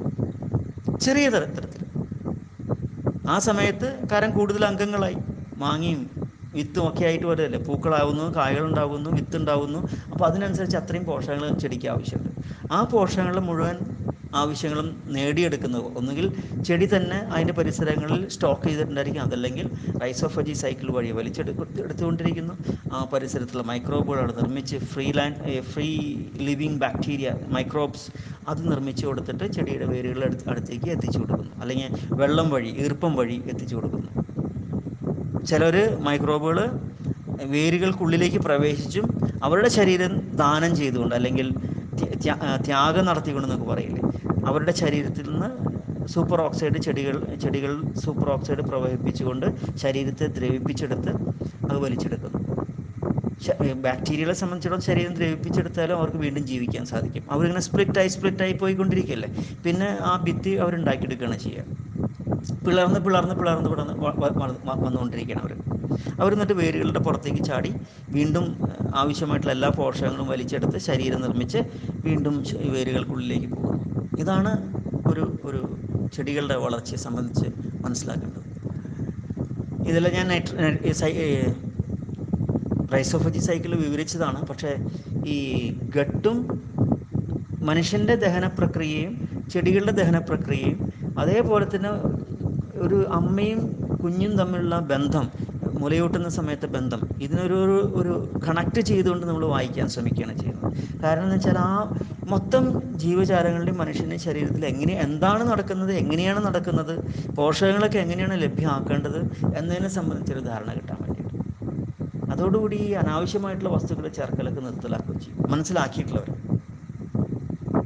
ചെറിയ തരത്തിൽ ആ സമയത്ത് കരം കൂടുതൽ അംഗങ്ങളായി. മാങ്ങിയും വിത്തും ഒക്കെ ആയിട്ട് വരുമല്ലേ പൂക്കളാവുന്നു കായകളുണ്ടാകുന്നു വിത്തുണ്ടാകുന്നു അപ്പോൾ അതിനനുസരിച്ച് അത്രയും പോഷകങ്ങൾ ചെടിക്ക് ആവശ്യമുണ്ട്. ആ പോഷകങ്ങൾ മുഴുവൻ ആവശ്യങ്ങളും നേടിയെടുക്കുന്നത്. ഒന്നുകിൽ ചെടി തന്നെ അതിന്റെ പരിസരങ്ങളിൽ സ്റ്റോക്ക് ചെയ്തിട്ടുണ്ടായിരിക്കും. അതല്ലെങ്കിൽ റൈസോഫജി സൈക്കിൾ വഴി വലിച്ചെടുത്ത് എടുത്തുകൊണ്ടിരിക്കുന്നു. ആ പരിസരത്തുള്ള മൈക്രോബുകൾ നിർമ്മിച്ച് free land free living bacteria microbes അത് നിർമ്മിച്ച് കൊടുത്തിട്ട് ചെടിയുടെ വേരുകൾ അടുത്ത് അടുത്തേക്ക് എത്തിച്ചു കൊടുക്കുന്നു. അല്ലെങ്കിൽ വെള്ളം വഴി ഈർപ്പം വഴി എത്തിച്ചു കൊടുക്കുന്നു. ചിലർ മൈക്രോബുകൾ വേരുകൾക്കുള്ളിലേക്ക് പ്രവേശിച്ചും അവരുടെ ശരീരം ദാനം ചെയ്തുകൊണ്ട് അല്ലെങ്കിൽ ത്യാഗം നടത്തിക്കൊണ്ടെന്നൊക്കെ പറയില്ലേ? അവരുടെ ശരീരത്തിൽ നിന്ന് സൂപ്പർ ഓക്സൈഡ് ചെടികൾ ചെടികൾ സൂപ്പർ ഓക്സൈഡ് പ്രവഹിപ്പിച്ചുകൊണ്ട് ശരീരത്തെ ദ്രവിപ്പിച്ചെടുത്ത് അത് വലിച്ചെടുക്കുന്നു. ബാക്ടീരിയകളെ സംബന്ധിച്ചിടത്തോളം ശരീരം ദ്രവിപ്പിച്ചെടുത്താലും അവർക്ക് വീണ്ടും ജീവിക്കാൻ സാധിക്കും. അവരിങ്ങനെ സ്പ്ലിറ്റായി സ്പ്ലിറ്റായി പോയിക്കൊണ്ടിരിക്കുകയല്ലേ? പിന്നെ ആ ഭിത്തി അവരുണ്ടാക്കിയെടുക്കുകയാണ് ചെയ്യുക. പിളർന്ന് പിളർന്ന് പിളർന്ന് പിളർന്ന് വന്നുകൊണ്ടിരിക്കുകയാണ് അവർ അവർ എന്നിട്ട് വേരുകളുടെ പുറത്തേക്ക് ചാടി വീണ്ടും ആവശ്യമായിട്ടുള്ള എല്ലാ പോഷകങ്ങളും വലിച്ചെടുത്ത് ശരീരം നിർമ്മിച്ച് വീണ്ടും വേരുകൾക്കുള്ളിലേക്ക് പോകുന്നു. ഇതാണ് ഒരു ഒരു ചെടികളുടെ വളർച്ചയെ സംബന്ധിച്ച് മനസ്സിലാക്കേണ്ടത്. ഇതെല്ലാം ഞാൻ റൈസോഫജി സൈക്കിൾ വിവരിച്ചതാണ്. പക്ഷേ ഈ ഗട്ടും മനുഷ്യന്റെ ദഹന പ്രക്രിയയും ചെടികളുടെ ദഹന പ്രക്രിയയും അതേപോലെ തന്നെ ഒരു അമ്മയും കുഞ്ഞും തമ്മിലുള്ള ബന്ധം മുലയൂട്ടുന്ന സമയത്തെ ബന്ധം ഇതിനൊരു ഒരു കണക്ട് ചെയ്തുകൊണ്ട് നമ്മൾ വായിക്കാൻ ശ്രമിക്കുകയാണ് ചെയ്യുന്നത്. കാരണം എന്ന് വെച്ചാൽ ആ മൊത്തം ജീവജാലങ്ങളുടെയും മനുഷ്യന്റെ ശരീരത്തിൽ എങ്ങനെ എന്താണ് നടക്കുന്നത് എങ്ങനെയാണ് നടക്കുന്നത് പോഷകങ്ങളൊക്കെ എങ്ങനെയാണ് ലഭ്യമാക്കേണ്ടത് എന്നതിനെ സംബന്ധിച്ചൊരു ധാരണ കിട്ടാൻ വേണ്ടിയിട്ട്. അതോടുകൂടി ഈ അനാവശ്യമായിട്ടുള്ള വസ്തുക്കളെ ചേർക്കലൊക്കെ നിർത്തലാക്കുകയും ചെയ്യും. മനസ്സിലാക്കിയിട്ടുള്ളവർ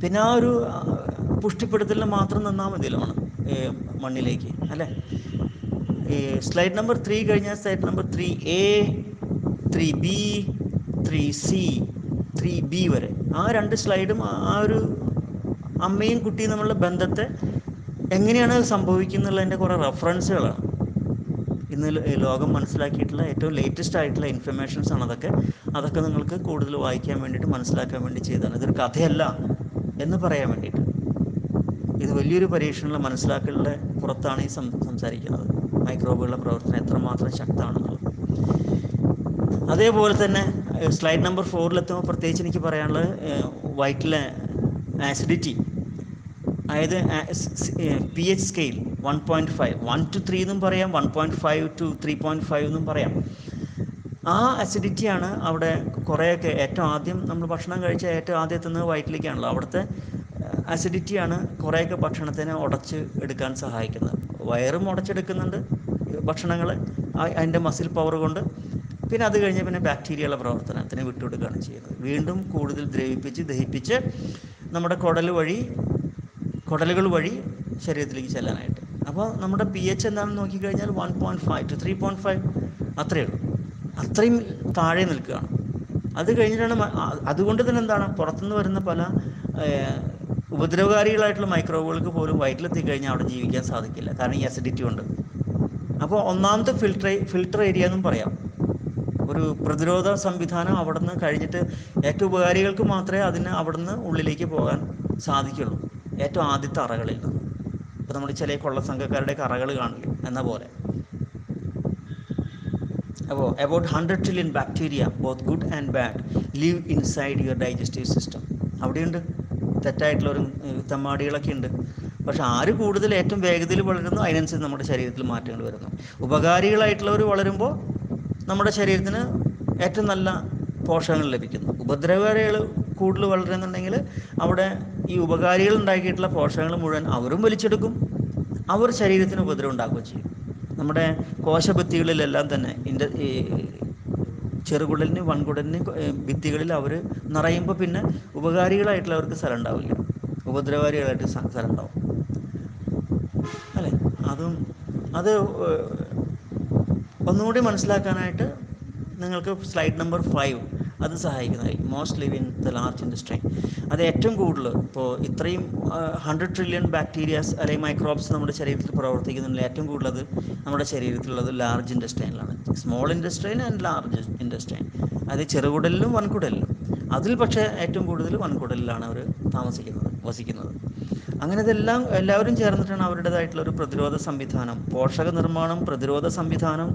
പിന്നെ ആ ഒരു പുഷ്ടിപ്പെടുത്തലിന് മാത്രം നിന്നാൽ മതിയല്ലോ മണം മണ്ണിലേക്ക് അല്ലേ? ഈ സ്ലൈഡ് നമ്പർ ത്രീ കഴിഞ്ഞാൽ slide number three A three B three C three B വരെ. ആ രണ്ട് സ്ലൈഡും ആ ഒരു അമ്മയും കുട്ടിയും തമ്മിലുള്ള ബന്ധത്തെ എങ്ങനെയാണ് സംഭവിക്കുന്നുള്ളതിന്റെ കുറേ റെഫറൻസുകളാണ് ഇന്ന് ലോകം മനസ്സിലാക്കിയിട്ടുള്ള ഏറ്റവും ലേറ്റസ്റ്റ് ആയിട്ടുള്ള ഇൻഫർമേഷൻസ് ആണ് അതൊക്കെ. അതൊക്കെ നിങ്ങൾക്ക് കൂടുതൽ വായിക്കാൻ വേണ്ടിയിട്ട് മനസ്സിലാക്കാൻ വേണ്ടി ചെയ്തതാണ്. ഇതൊരു കഥയല്ല എന്ന് പറയാൻ വേണ്ടിയിട്ട്. ഇത് വലിയൊരു പരീക്ഷണമുള്ള മനസ്സിലാക്കലുടെ പുറത്താണ് ഈ സംസാരിക്കുന്നത്. മൈക്രോബുകളുടെ പ്രവർത്തനം എത്രമാത്രം ശക്തമാണെന്നുള്ളത്. അതേപോലെ തന്നെ സ്ലൈഡ് നമ്പർ ഫോറിലെത്തുമ്പോൾ പ്രത്യേകിച്ച് എനിക്ക് പറയാനുള്ളത് വൈറ്റിലെ ആസിഡിറ്റി അതായത് P H scale one point five one two three എന്നും പറയാം one point five two three point five എന്നും പറയാം. ആ അസിഡിറ്റിയാണ് അവിടെ കുറേയൊക്കെ ഏറ്റവും ആദ്യം നമ്മൾ ഭക്ഷണം കഴിച്ച ഏറ്റവും ആദ്യം എത്തുന്നത് വയറ്റിലേക്കാണല്ലോ അവിടുത്തെ അസിഡിറ്റിയാണ് കുറേയൊക്കെ ഭക്ഷണത്തിനെ ഉടച്ച് എടുക്കാൻ സഹായിക്കുന്നത്. വയറും ഉടച്ചെടുക്കുന്നുണ്ട് ഭക്ഷണങ്ങൾ അതിന്റെ മസിൽ പവർ കൊണ്ട്. പിന്നെ അത് കഴിഞ്ഞ് പിന്നെ ബാക്ടീരിയയുടെ പ്രവർത്തനത്തിന് വിട്ടുകൊടുക്കുകയാണ് ചെയ്യുന്നത്. വീണ്ടും കൂടുതൽ ദ്രവിപ്പിച്ച് ദഹിപ്പിച്ച് നമ്മുടെ കുടൽ വഴി കുടലുകൾ വഴി ശരീരത്തിലേക്ക് ചെല്ലാനായിട്ട്. അപ്പോൾ നമ്മുടെ പി എച്ച് എന്താണെന്ന് നോക്കിക്കഴിഞ്ഞാൽ one point five two three point five അത്രയേ ഉള്ളൂ. അത്രയും താഴെ നിൽക്കുകയാണ്. അത് കഴിഞ്ഞിട്ടാണ് അതുകൊണ്ട് തന്നെ എന്താണ്? പുറത്തുനിന്ന് വരുന്ന പല ഉപദ്രവകാരികളായിട്ടുള്ള മൈക്രോബുകൾക്ക് പോലും വയറ്റിലെത്തി കഴിഞ്ഞാൽ അവിടെ ജീവിക്കാൻ സാധിക്കില്ല. കാരണം ഈ അസിഡിറ്റി ഉണ്ട് അപ്പോൾ ഒന്നാമത്തെ ഫിൽട്ടർ ഫിൽട്ടർ ഏരിയ എന്നും പറയാം. ഒരു പ്രതിരോധ സംവിധാനം അവിടുന്ന് കഴിഞ്ഞിട്ട് ഏറ്റവും ഉപകാരികൾക്ക് മാത്രമേ അതിന് അവിടുന്ന് ഉള്ളിലേക്ക് പോകാൻ സാധിക്കുള്ളൂ. ഏറ്റവും ആദ്യത്തെ അറകളിൽ നിന്ന്. ഇപ്പോൾ നമ്മൾ ചില കൊള്ള സംഘക്കാരുടെ അറകൾ കാണില്ല എന്ന പോലെ. അപ്പോൾ about hundred trillion bacteria both good and bad live inside your digestive system അവിടെയുണ്ട്. തെറ്റായിട്ടുള്ള ഒരു തെമ്മാടികളൊക്കെ ഉണ്ട്. പക്ഷെ ആര് കൂടുതൽ ഏറ്റവും വേഗത്തിൽ വളരുന്നു? അതിനനുസരിച്ച് നമ്മുടെ ശരീരത്തിൽ മാറ്റങ്ങൾ വരുന്നു. ഉപകാരികളായിട്ടുള്ളവർ വളരുമ്പോൾ നമ്മുടെ ശരീരത്തിന് ഏറ്റവും നല്ല പോഷകങ്ങൾ ലഭിക്കുന്നു. ഉപദ്രവകാരികൾ കൂടുതൽ വളരുന്നുണ്ടെങ്കിൽ അവിടെ ഈ ഉപകാരികൾ ഉണ്ടാക്കിയിട്ടുള്ള പോഷകങ്ങൾ മുഴുവൻ അവരും വലിച്ചെടുക്കും. അവർ ശരീരത്തിന് ഉപദ്രവം ഉണ്ടാക്കുകയും ചെയ്യും. നമ്മുടെ കോശഭിത്തികളിലെല്ലാം തന്നെ ഇന്റെ ഈ ചെറുകുടലിന് വൻകുടലിന് ഭിത്തികളിൽ അവർ നിറയുമ്പോൾ പിന്നെ ഉപകാരികളായിട്ടുള്ളവർക്ക് സ്ഥലം ഉണ്ടാവില്ല. ഉപദ്രവകാരികളായിട്ട് സ്ഥലം ഉണ്ടാവും. അല്ലേ? അതും അത് ഒന്നുകൂടി മനസ്സിലാക്കാനായിട്ട് നിങ്ങൾക്ക് സ്ലൈഡ് നമ്പർ ഫൈവ് അത് സഹായിക്കുന്നതായിരിക്കും most live in the large intestine അത് ഏറ്റവും കൂടുതൽ ഇപ്പോൾ ഇത്രയും ഹൺഡ്രഡ് ട്രില്യൺ ബാക്ടീരിയാസ് അല്ലെങ്കിൽ മൈക്രോബ്സ് നമ്മുടെ ശരീരത്തിൽ പ്രവർത്തിക്കുന്നുണ്ടെങ്കിൽ ഏറ്റവും കൂടുതൽ അത് നമ്മുടെ ശരീരത്തിലുള്ളത് large ഇൻഡസ്ട്രൈനിലാണ് small intestine and large intestine അത് ചെറുകുടലിലും വൻകുടലിലും. അതിൽ പക്ഷേ ഏറ്റവും കൂടുതൽ വൻകുടലിലാണ് അവർ താമസിക്കുന്നത് വസിക്കുന്നത്. അങ്ങനെ ഇതെല്ലാം എല്ലാവരും ചേർന്നിട്ടാണ് അവരുടേതായിട്ടുള്ള ഒരു പ്രതിരോധ സംവിധാനം. പോഷക നിർമ്മാണം പ്രതിരോധ സംവിധാനം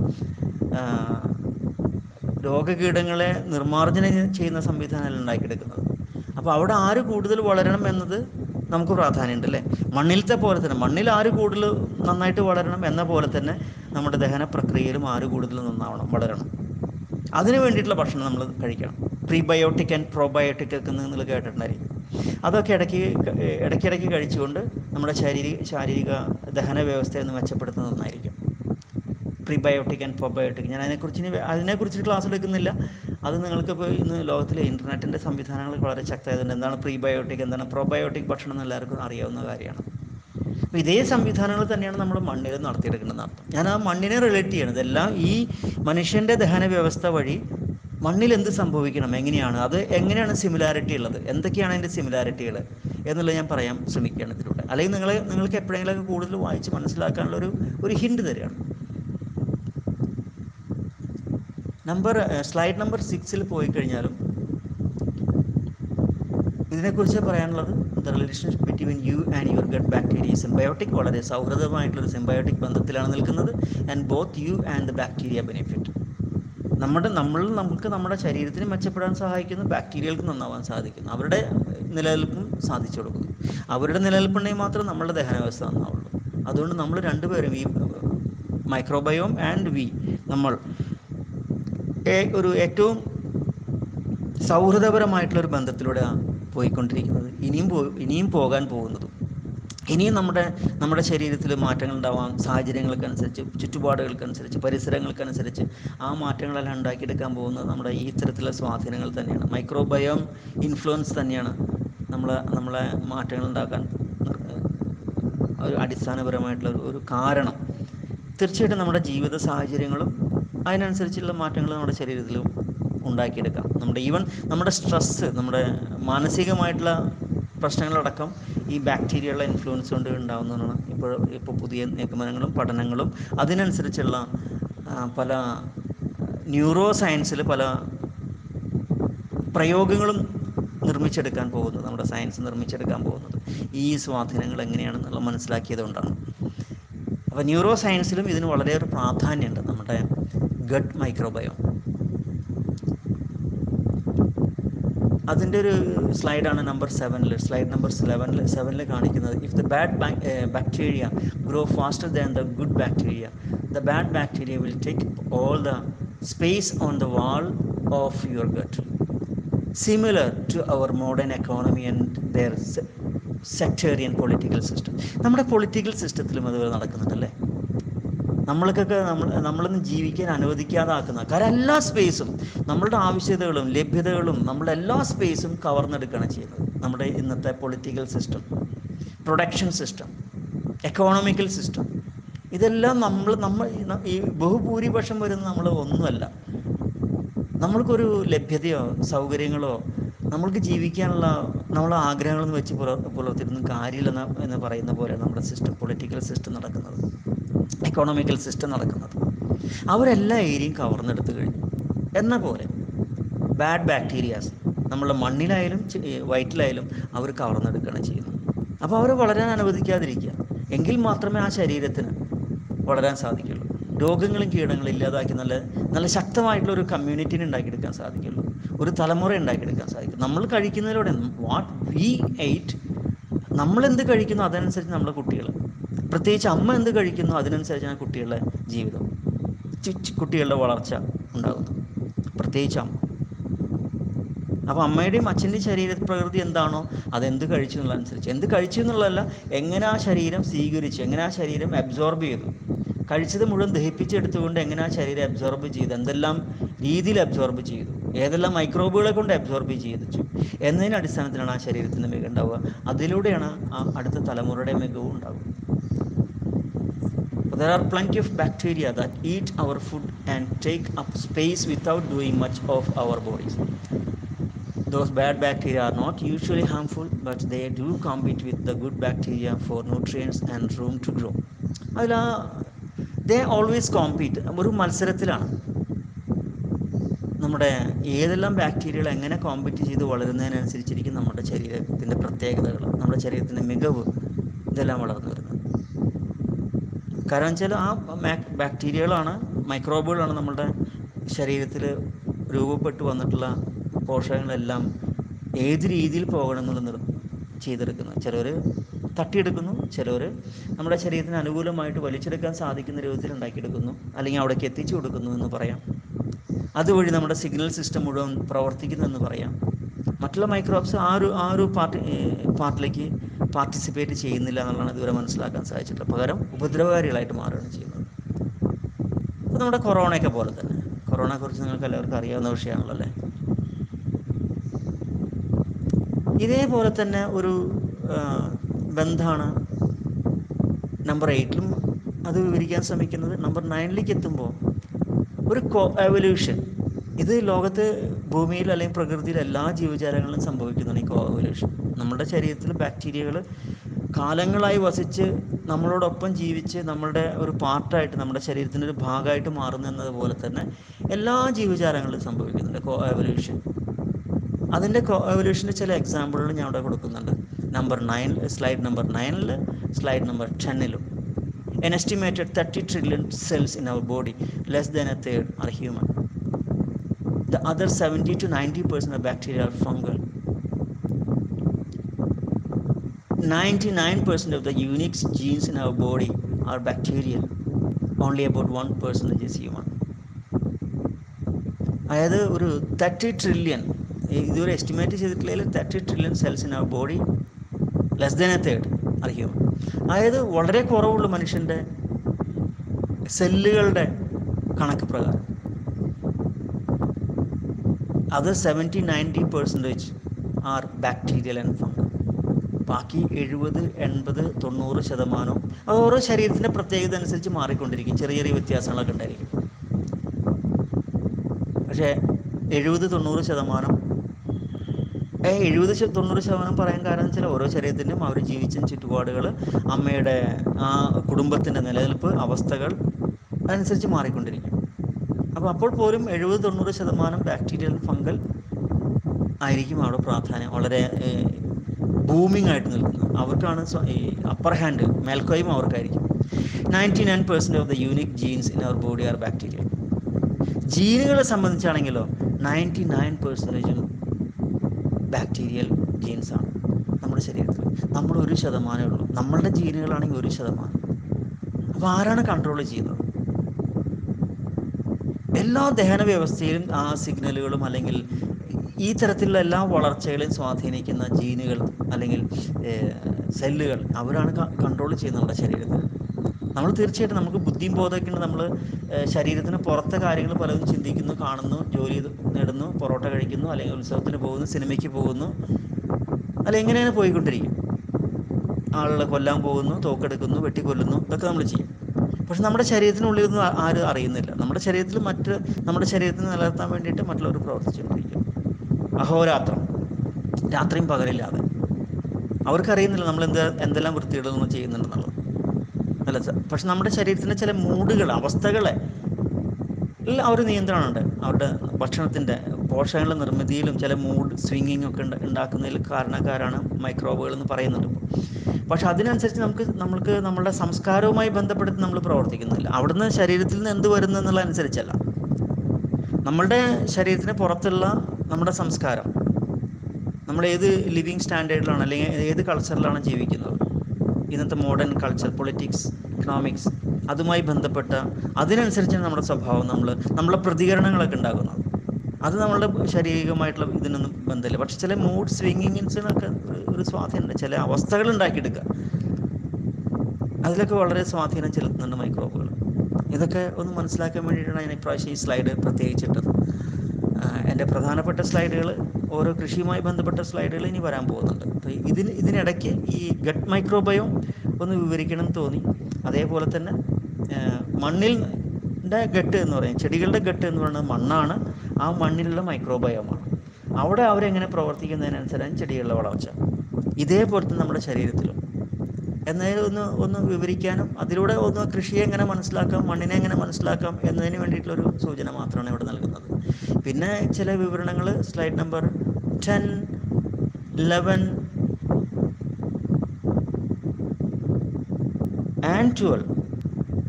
രോഗകീടങ്ങളെ നിർമ്മാർജനം ചെയ്യുന്ന സംവിധാനമല്ല ഉണ്ടാക്കിയെടുക്കുന്നത്. അപ്പോൾ അവിടെ ആര് കൂടുതൽ വളരണം എന്നത് നമുക്ക് പ്രാധാന്യമുണ്ട് അല്ലേ മണ്ണിലത്തെ പോലെ തന്നെ മണ്ണിൽ ആര് കൂടുതൽ നന്നായിട്ട് വളരണം എന്ന പോലെ തന്നെ നമ്മുടെ ദഹന പ്രക്രിയയിലും ആര് കൂടുതൽ നന്നാവണം വളരണം. അതിന് വേണ്ടിയിട്ടുള്ള ഭക്ഷണം നമ്മൾ കഴിക്കണം. പ്രീബയോട്ടിക് ആൻഡ് പ്രോബയോട്ടിക് ഒക്കെ നിങ്ങൾ കേട്ടിട്ടുണ്ടായിരിക്കും. അതൊക്കെ ഇടയ്ക്ക് ഇടയ്ക്കിടയ്ക്ക് കഴിച്ചുകൊണ്ട് നമ്മുടെ ശാരീരിക ശാരീരിക ദഹന വ്യവസ്ഥയെ ഒന്ന് മെച്ചപ്പെടുത്തുന്നത് നന്നായിരിക്കും. പ്രീബയോട്ടിക് ആൻഡ് പ്രോബയോട്ടിക് ഞാൻ അതിനെക്കുറിച്ച് അതിനെക്കുറിച്ച് ക്ലാസ് എടുക്കുന്നില്ല. അത് നിങ്ങൾക്ക് ഇപ്പോൾ ഇന്ന് ലോകത്തിലെ ഇന്റർനെറ്റിന്റെ സംവിധാനങ്ങൾ വളരെ ശക്തമായതുകൊണ്ട് എന്താണ് പ്രീബയോട്ടിക് എന്താണ് പ്രോബയോട്ടിക് ഭക്ഷണം എന്ന് എല്ലാവർക്കും അറിയാവുന്ന കാര്യമാണ്. അപ്പോൾ ഇതേ സംവിധാനങ്ങൾ തന്നെയാണ് നമ്മൾ മണ്ണിൽ നടത്തിയെടുക്കേണ്ടതെന്ന് അർത്ഥം. ഞാൻ ആ മണ്ണിനെ റിലേറ്റ് ചെയ്യണത് എല്ലാം ഈ മനുഷ്യന്റെ ദഹന വ്യവസ്ഥ വഴി മണ്ണിൽ എന്ത് സംഭവിക്കണം? എങ്ങനെയാണ്? അത് എങ്ങനെയാണ് സിമിലാരിറ്റി ഉള്ളത്? എന്തൊക്കെയാണ് അതിന്റെ സിമിലാരിറ്റികൾ എന്നുള്ളത് ഞാൻ പറയാൻ ശ്രമിക്കുകയാണ് ഇതിലൂടെ. അല്ലെങ്കിൽ നിങ്ങൾ നിങ്ങൾക്ക് എപ്പോഴെങ്കിലും കൂടുതൽ വായിച്ച് മനസ്സിലാക്കാനുള്ള ഒരു ഒരു ഹിൻഡ് തരികയാണ്. നമ്പർ സ്ലൈഡ് നമ്പർ സിക്സിൽ പോയി കഴിഞ്ഞാലും ഇതിനെക്കുറിച്ച് പറയാനുള്ളത് the relationship between you and your gut bacteria symbiotic വളരെ സൗഹൃദമായിട്ടുള്ള സിംബയോട്ടിക് ബന്ധത്തിലാണ് നിൽക്കുന്നത്. And both you and the bacteria benefit നമ്മുടെ നമ്മൾ നമുക്ക് നമ്മുടെ ശരീരത്തിന് മെച്ചപ്പെടാൻ സഹായിക്കുന്നു ബാക്ടീരിയകൾക്ക് നന്നാവാൻ സാധിക്കുന്നു. അവരുടെ നിലനിൽപ്പും സാധിച്ചു കൊടുക്കുന്നു. അവരുടെ നിലനിൽപ്പുണ്ടെങ്കിൽ മാത്രം നമ്മുടെ ദഹന വ്യവസ്ഥ നന്നാവുള്ളൂ. അതുകൊണ്ട് നമ്മൾ രണ്ടുപേരും ഈ മൈക്രോബയോം ആൻഡ് വി നമ്മൾ ഒരു ഏറ്റവും സൗഹൃദപരമായിട്ടുള്ള ഒരു ബന്ധത്തിലൂടെയാണ് പോയിക്കൊണ്ടിരിക്കുന്നത്. ഇനിയും പോ ഇനിയും പോകാൻ പോകുന്നതും. ഇനിയും നമ്മുടെ നമ്മുടെ ശരീരത്തിൽ മാറ്റങ്ങൾ ഉണ്ടാവാം സാഹചര്യങ്ങൾക്കനുസരിച്ച് ചുറ്റുപാടുകൾക്കനുസരിച്ച് പരിസരങ്ങൾക്കനുസരിച്ച് ആ മാറ്റങ്ങളെല്ലാം ഉണ്ടാക്കിയെടുക്കാൻ പോകുന്നത് നമ്മുടെ ഈ ഇത്തരത്തിലുള്ള സ്വാധീനങ്ങൾ തന്നെയാണ്. മൈക്രോബയോം ഇൻഫ്ലുവൻസ് തന്നെയാണ് നമ്മളെ നമ്മളെ മാറ്റങ്ങൾ ഉണ്ടാക്കാൻ ഒരു അടിസ്ഥാനപരമായിട്ടുള്ള ഒരു- കാരണം. തീർച്ചയായിട്ടും നമ്മുടെ ജീവിത സാഹചര്യങ്ങളും അതിനനുസരിച്ചുള്ള മാറ്റങ്ങൾ നമ്മുടെ ശരീരത്തിൽ ഉണ്ടാക്കിയെടുക്കാം. നമ്മുടെ ഈവൻ നമ്മുടെ സ്ട്രെസ്സ് നമ്മുടെ മാനസികമായിട്ടുള്ള പ്രശ്നങ്ങളടക്കം ഈ ബാക്ടീരിയയുടെ ഇൻഫ്ലുവൻസ് കൊണ്ട് ഉണ്ടാകുന്നതാണ് ഇപ്പോൾ ഇപ്പോൾ പുതിയ നിഗമനങ്ങളും പഠനങ്ങളും അതിനനുസരിച്ചുള്ള പല ന്യൂറോ സയൻസിൽ പല പ്രയോഗങ്ങളും നിർമ്മിച്ചെടുക്കാൻ പോകുന്നത് നമ്മുടെ സയൻസ് നിർമ്മിച്ചെടുക്കാൻ പോകുന്നത്. ഈ സ്വാധീനങ്ങൾ എങ്ങനെയാണെന്നുള്ള മനസ്സിലാക്കിയത് കൊണ്ടാണ്. അപ്പോൾ ന്യൂറോ സയൻസിലും ഇതിന് വളരെയേറെ പ്രാധാന്യമുണ്ട് നമ്മുടെ ഗട്ട് മൈക്രോബയോം അതിന്റെ ഒരു സ്ലൈഡാണ് നമ്പർ സെവനിൽ സ്ലൈഡ് നമ്പർ സെവനിൽ സെവനിൽ കാണിക്കുന്നത്. If the bad bacteria grow faster than the good bacteria the bad bacteria will take all the space on the wall of your gut similar to our modern economy and their sectarian political system നമ്മുടെ political സിസ്റ്റത്തിലും അതുപോലെ നടക്കുന്നുണ്ടല്ലേ? നമ്മൾക്കൊക്കെ നമ്മൾ നമ്മളൊന്നും ജീവിക്കാൻ അനുവദിക്കാതാക്കുന്ന കാരണം എല്ലാ സ്പേസും നമ്മളുടെ ആവശ്യതകളും ലഭ്യതകളും നമ്മളുടെ എല്ലാ സ്പേസും കവർന്നെടുക്കുകയാണ് ചെയ്യുന്നത്. നമ്മുടെ ഇന്നത്തെ political system production system economical system ഇതെല്ലാം നമ്മൾ നമ്മൾ ഈ ബഹുഭൂരിപക്ഷം വരുന്ന നമ്മൾ ഒന്നുമല്ല. നമ്മൾക്കൊരു ലഭ്യതയോ സൗകര്യങ്ങളോ നമ്മൾക്ക് ജീവിക്കാനുള്ള നമ്മളെ ആഗ്രഹങ്ങളൊന്നും വെച്ച് പുലർ പുലർത്തിരുന്ന കാര്യമില്ലെന്ന് എന്ന് പറയുന്ന പോലെ നമ്മുടെ സിസ്റ്റം പൊളിറ്റിക്കൽ സിസ്റ്റം നടക്കുന്നത്. എക്കോണമിക്കൽ സിസ്റ്റം നടക്കുന്നത്. അവരെല്ലാ ഏരിയയും കവർന്നെടുത്ത് കഴിഞ്ഞു. എന്ന പോലെ ബാഡ് ബാക്ടീരിയാസ് നമ്മളുടെ മണ്ണിലായാലും വയറ്റിലായാലും അവർ കവർന്നെടുക്കുകയാണ് ചെയ്യുന്നത്. അപ്പോൾ അവരെ വളരാൻ അനുവദിക്കാതിരിക്കുക. എങ്കിൽ മാത്രമേ ആ ശരീരത്തിന് വളരാൻ സാധിക്കുള്ളൂ. രോഗങ്ങളും കീടങ്ങളും ഇല്ലാതാക്കി നല്ല നല്ല ശക്തമായിട്ടുള്ള ഒരു കമ്മ്യൂണിറ്റിനെ ഉണ്ടാക്കിയെടുക്കാൻ സാധിക്കുള്ളൂ. ഒരു തലമുറ ഉണ്ടാക്കിയെടുക്കാൻ സാധിക്കും. നമ്മൾ കഴിക്കുന്നതിലൂടെ വാട്ട് വി എയ്റ്റ് നമ്മളെന്ത് കഴിക്കുന്നു അതനുസരിച്ച് നമ്മുടെ കുട്ടികൾ പ്രത്യേകിച്ച് അമ്മ എന്ത് കഴിക്കുന്നു അതിനനുസരിച്ചാണ് കുട്ടികളുടെ ജീവിതം. കുട്ടികളുടെ വളർച്ച ഉണ്ടാകുന്നു പ്രത്യേകിച്ച് അമ്മ. അപ്പോൾ അമ്മയുടെയും അച്ഛന്റെയും ശരീര പ്രകൃതി എന്താണോ അതെന്ത് കഴിച്ചു എന്നുള്ളതനുസരിച്ച്. എന്ത് കഴിച്ചു എന്നുള്ളതല്ല എങ്ങനെ ആ ശരീരം സ്വീകരിച്ചു എങ്ങനെ ആ ശരീരം അബ്സോർബ് ചെയ്തു. കഴിച്ചത് മുഴുവൻ ദഹിപ്പിച്ചെടുത്തുകൊണ്ട് എങ്ങനെ ആ ശരീരം അബ്സോർബ് ചെയ്തു എന്തെല്ലാം രീതിയിൽ അബ്സോർബ് ചെയ്തു ഏതെല്ലാം മൈക്രോബുകളെ കൊണ്ട് അബ്സോർബ് ചെയ്തു. എന്നതിന് അടിസ്ഥാനത്തിലാണ് ആ ശരീരത്തിന്റെ മികവ് അതിലൂടെയാണ് ആ അടുത്ത തലമുറയുടെ മികവും ഉണ്ടാവുക. There are plenty of bacteria that eat our food and take up space without doing much of our bodies. Those bad bacteria are not usually harmful, but they do compete with the good bacteria for nutrients and room to grow. They always compete. ഒരു മത്സരത്തിലാണ് നമ്മുടെ ഏതെല്ലാം ബാക്ടീരിയകൾ എങ്ങനെ compete ചെയ്ത് വളരുന്നതിനനുസരിച്ചിരിക്കും നമ്മുടെ ശരീരത്തിന്റെ പ്രത്യേകതകൾ നമ്മുടെ ശരീരത്തിന്റെ മികവ് ഇതെല്ലാം വളർന്നു വരുന്നത് കാരണം വെച്ചാൽ ആ ബാക്ടീരിയകളാണ് മൈക്രോബുകളാണ് നമ്മുടെ ശരീരത്തിൽ രൂപപ്പെട്ടു വന്നിട്ടുള്ള പോഷകങ്ങളെല്ലാം ഏത് രീതിയിൽ പോകണം എന്നുള്ളത് ചെയ്തെടുക്കുന്നത് ചിലർ തട്ടിയെടുക്കുന്നു ചിലർ നമ്മുടെ ശരീരത്തിന് അനുകൂലമായിട്ട് വലിച്ചെടുക്കാൻ സാധിക്കുന്ന രൂപത്തിൽ ഉണ്ടാക്കിയെടുക്കുന്നു അല്ലെങ്കിൽ അവിടേക്ക് എത്തിച്ചു കൊടുക്കുന്നു എന്ന് പറയാം. അതുവഴി നമ്മുടെ സിഗ്നൽ സിസ്റ്റം മുഴുവൻ പ്രവർത്തിക്കുന്നു എന്ന് പറയാം. മറ്റുള്ള മൈക്രോബ്സ് ആ ഒരു ആ ഒരു പാർട്ടി പാർട്ടിലേക്ക് പാർട്ടിസിപ്പേറ്റ് ചെയ്യുന്നില്ല എന്നുള്ളതാണ് ഇതുവരെ മനസ്സിലാക്കാൻ സാധിച്ചിട്ടുള്ളത്. പകരം ഉപദ്രവകാരികളായിട്ട് മാറുകയാണ് ചെയ്യുന്നത്. അപ്പോൾ നമ്മുടെ കൊറോണയൊക്കെ പോലെ തന്നെ. കൊറോണയെ കുറിച്ച് നിങ്ങൾക്ക് എല്ലാവർക്കും അറിയാവുന്ന വിഷയമാണല്ലോ അല്ലേ? ഇതേപോലെ തന്നെ ഒരു ബന്ധമാണ് നമ്പർ എയ്റ്റിലും അത് വിവരിക്കാൻ ശ്രമിക്കുന്നത്. നമ്പർ നയനിലേക്ക് എത്തുമ്പോൾ ഒരു കോ എവല്യൂഷൻ. ഇത് ലോകത്ത് ഭൂമിയിൽ അല്ലെങ്കിൽ പ്രകൃതിയിൽ എല്ലാ ജീവജാലങ്ങളിലും സംഭവിക്കുന്നതാണ് ഈ കോ എവല്യൂഷൻ നമ്മുടെ ശരീരത്തിൽ ബാക്ടീരിയകൾ കാലങ്ങളായി വസിച്ച് നമ്മളോടൊപ്പം ജീവിച്ച് നമ്മളുടെ ഒരു പാർട്ടായിട്ട് നമ്മുടെ ശരീരത്തിന്റെ ഒരു ഭാഗമായിട്ട് മാറുന്നു എന്നതുപോലെ തന്നെ എല്ലാ ജീവജാലങ്ങളിലും സംഭവിക്കുന്നുണ്ട് കോ എവല്യൂഷൻ അതിന്റെ എവല്യൂഷന്റെ ചില എക്സാമ്പിളുകൾ ഞാൻ ഇവിടെ കൊടുക്കുന്നുണ്ട്. നമ്പർ നയൻ സ്ലൈഡ് നമ്പർ നയനിൽ slide number ടെന്നിലും an estimated thirty trillion cells in our body less than a third are human the other seventy to ninety percent of bacteria are fungal 99% of the unique genes in our body are bacterial. Only about 1% is human. അതായത് ഒരു thirty trillion ഇതുവരെ estimate ചെയ്തിട്ടില്ലെങ്കിൽ thirty trillion cells in our body less than a third are human അതായത് വളരെ കുറവുള്ള മനുഷ്യന്റെ സെല്ലുകളുടെ കണക്ക് പ്രകാരം അത് seventy ninety percentage are bacterial and fungal ബാക്കി എഴുപത് എൺപത് തൊണ്ണൂറ് ശതമാനവും അത് ഓരോ ശരീരത്തിന്റെ പ്രത്യേകത അനുസരിച്ച് മാറിക്കൊണ്ടിരിക്കും. ചെറിയ ചെറിയ വ്യത്യാസങ്ങളൊക്കെ ഉണ്ടായിരിക്കും. പക്ഷേ എഴുപത് തൊണ്ണൂറ് ശതമാനം എഴുപത് തൊണ്ണൂറ് ശതമാനം പറയാൻ കാരണം വെച്ചാൽ ഓരോ ശരീരത്തിന്റെയും അവർ ജീവിച്ച ചുറ്റുപാടുകൾ അമ്മയുടെ ആ കുടുംബത്തിന്റെ നിലനിൽപ്പ് അവസ്ഥകൾ അതനുസരിച്ച് മാറിക്കൊണ്ടിരിക്കും. അപ്പോൾ അപ്പോൾ പോലും എഴുപത് തൊണ്ണൂറ് ശതമാനം ബാക്ടീരിയൽ ഫംഗൽ ആയിരിക്കും അവിടെ പ്രാധാന്യം. വളരെ ബൂമിംഗ് ആയിട്ട് നിൽക്കുന്നത്. അവർക്കാണ് അപ്പർ ഹാൻഡ് മേൽക്കോയും അവർക്കായിരിക്കും. Ninety nine percent of the unique genes in our body are bacteria ജീനുകളെ സംബന്ധിച്ചാണെങ്കിലോ നയന്റി നയൻ പെർസെന്റേജും ബാക്ടീരിയൽ ജീൻസാണ് നമ്മുടെ ശരീരത്തിൽ. നമ്മൾ ഒരു ശതമാനമേ ഉള്ളൂ. നമ്മളുടെ ജീനുകളാണെങ്കിൽ ഒരു ശതമാനം. അപ്പോൾ ആരാണ് കൺട്രോൾ ചെയ്യുന്നത്? എല്ലാ ദഹന വ്യവസ്ഥയിലും ആ സിഗ്നലുകളും അല്ലെങ്കിൽ ഈ തരത്തിലുള്ള എല്ലാ വളർച്ചകളെയും സ്വാധീനിക്കുന്ന ജീനുകൾ അല്ലെങ്കിൽ സെല്ലുകൾ അവരാണ് കൺട്രോൾ ചെയ്യുന്നത് നമ്മുടെ ശരീരത്തിൽ. നമ്മൾ തീർച്ചയായിട്ടും നമുക്ക് ബുദ്ധിയും ബോധമൊക്കെ നമ്മൾ ശരീരത്തിന് പുറത്തെ കാര്യങ്ങൾ പലതും ചിന്തിക്കുന്നു കാണുന്നു ജോലി നേടുന്നു പൊറോട്ട കഴിക്കുന്നു അല്ലെങ്കിൽ ഉത്സവത്തിന് പോകുന്നു സിനിമയ്ക്ക് പോകുന്നു അല്ല എങ്ങനെയാണ് പോയിക്കൊണ്ടിരിക്കും. ആളുകളെ കൊല്ലാൻ പോകുന്നു തോക്കെടുക്കുന്നു വെട്ടിക്കൊല്ലുന്നു ഇതൊക്കെ നമ്മൾ ചെയ്യും. പക്ഷെ നമ്മുടെ ശരീരത്തിനുള്ളിൽ ഒന്നും ആരും അറിയുന്നില്ല. നമ്മുടെ ശരീരത്തിൽ മറ്റ് നമ്മുടെ ശരീരത്തിന് നിലനിർത്താൻ വേണ്ടിയിട്ട് മറ്റുള്ളവർ പ്രവർത്തിച്ചുകൊണ്ടിരിക്കും. അഹോരാത്രം. രാത്രിയും പകലില്ലാതെ. അവർക്കറിയുന്നില്ല നമ്മൾ എന്ത് എന്തെല്ലാം വൃത്തികളൊന്നും ചെയ്യുന്നുണ്ടെന്നുള്ളത്. അല്ല പക്ഷെ നമ്മുടെ ശരീരത്തിന്റെ ചില മൂടുകൾ അവസ്ഥകളെ എല്ലാം ഒരു നിയന്ത്രണമുണ്ട്. അവരുടെ ഭക്ഷണത്തിന്റെ പോഷകങ്ങളുടെ നിർമ്മിതിയിലും ചില മൂഡ് സ്വിങ്ങിങ് ഒക്കെ ഉണ്ട് ഉണ്ടാക്കുന്നതിൽ കാരണക്കാരാണ് മൈക്രോബുകൾ എന്ന് പറയുന്നുണ്ട് പക്ഷെ അതിനനുസരിച്ച് നമുക്ക് നമ്മൾക്ക് നമ്മുടെ സംസ്കാരവുമായി ബന്ധപ്പെടുത്തി നമ്മൾ പ്രവർത്തിക്കുന്നില്ല. അവിടുന്ന് ശരീരത്തിൽ നിന്ന് എന്ത് വരുന്നു എന്നുള്ള അനുസരിച്ചല്ല നമ്മളുടെ ശരീരത്തിന് പുറത്തുള്ള നമ്മുടെ സംസ്കാരം. നമ്മൾ ഏത് ലിവിങ് സ്റ്റാൻഡേർഡിലാണ് അല്ലെങ്കിൽ ഏത് കൾച്ചറിലാണ് ജീവിക്കുന്നത്? ഇന്നത്തെ മോഡേൺ കൾച്ചർ പൊളിറ്റിക്സ് ഇക്കണോമിക്സ് അതുമായി ബന്ധപ്പെട്ട അതിനനുസരിച്ചാണ് നമ്മുടെ സ്വഭാവം നമ്മൾ നമ്മളെ പ്രതികരണങ്ങളൊക്കെ ഉണ്ടാകുന്നത്. അത് നമ്മളുടെ ശാരീരികമായിട്ടുള്ള ഇതിനൊന്നും ബന്ധമില്ല. പക്ഷെ ചില മൂഡ് സ്വിങ്ങിങ്സിനൊക്കെ ഒരു സ്വാധീനമുണ്ട്. ചില അവസ്ഥകൾ ഉണ്ടാക്കിയെടുക്കുക. അതിലൊക്കെ വളരെ സ്വാധീനം ചെലുത്തുന്നുണ്ട് മൈക്രോബുകൾ ഇതൊക്കെ ഒന്ന് മനസ്സിലാക്കാൻ വേണ്ടിയിട്ടാണ് ഞാൻ ഇപ്രാവശ്യം ഈ സ്ലൈഡ് പ്രത്യേകിച്ചിട്ടത്. എന്റെ പ്രധാനപ്പെട്ട സ്ലൈഡുകൾ ഓരോ കൃഷിയുമായി ബന്ധപ്പെട്ട സ്ലൈഡുകൾ ഇനി വരാൻ പോകുന്നുണ്ട്. അപ്പോൾ ഇതിന് ഇതിനിടയ്ക്ക് ഈ ഗട്ട് മൈക്രോബയോം ഒന്ന് വിവരിക്കണം തോന്നി. അതേപോലെ തന്നെ മണ്ണിൽ ഗട്ട് എന്ന് പറയും ചെടികളുടെ ഗട്ട് എന്ന് പറയുന്നത് മണ്ണാണ് ആ മണ്ണിലുള്ള മൈക്രോബയോമാണ്. അവിടെ അവരെങ്ങനെ പ്രവർത്തിക്കുന്നതിനനുസരിച്ച് ചെടികളുടെ വളർച്ച. ഇതേപോലെ തന്നെ നമ്മുടെ ശരീരത്തിലും. എന്നതിൽ ഒന്ന് ഒന്ന് വിവരിക്കാനും അതിലൂടെ ഒന്ന് കൃഷിയെ എങ്ങനെ മനസ്സിലാക്കാം മണ്ണിനെ എങ്ങനെ മനസ്സിലാക്കാം എന്നതിന് വേണ്ടിയിട്ടുള്ളൊരു സൂചന മാത്രമാണ് ഇവിടെ നൽകുന്നത്. പിന്നെ ചില വിവരണങ്ങൾ slide number ten eleven and twelve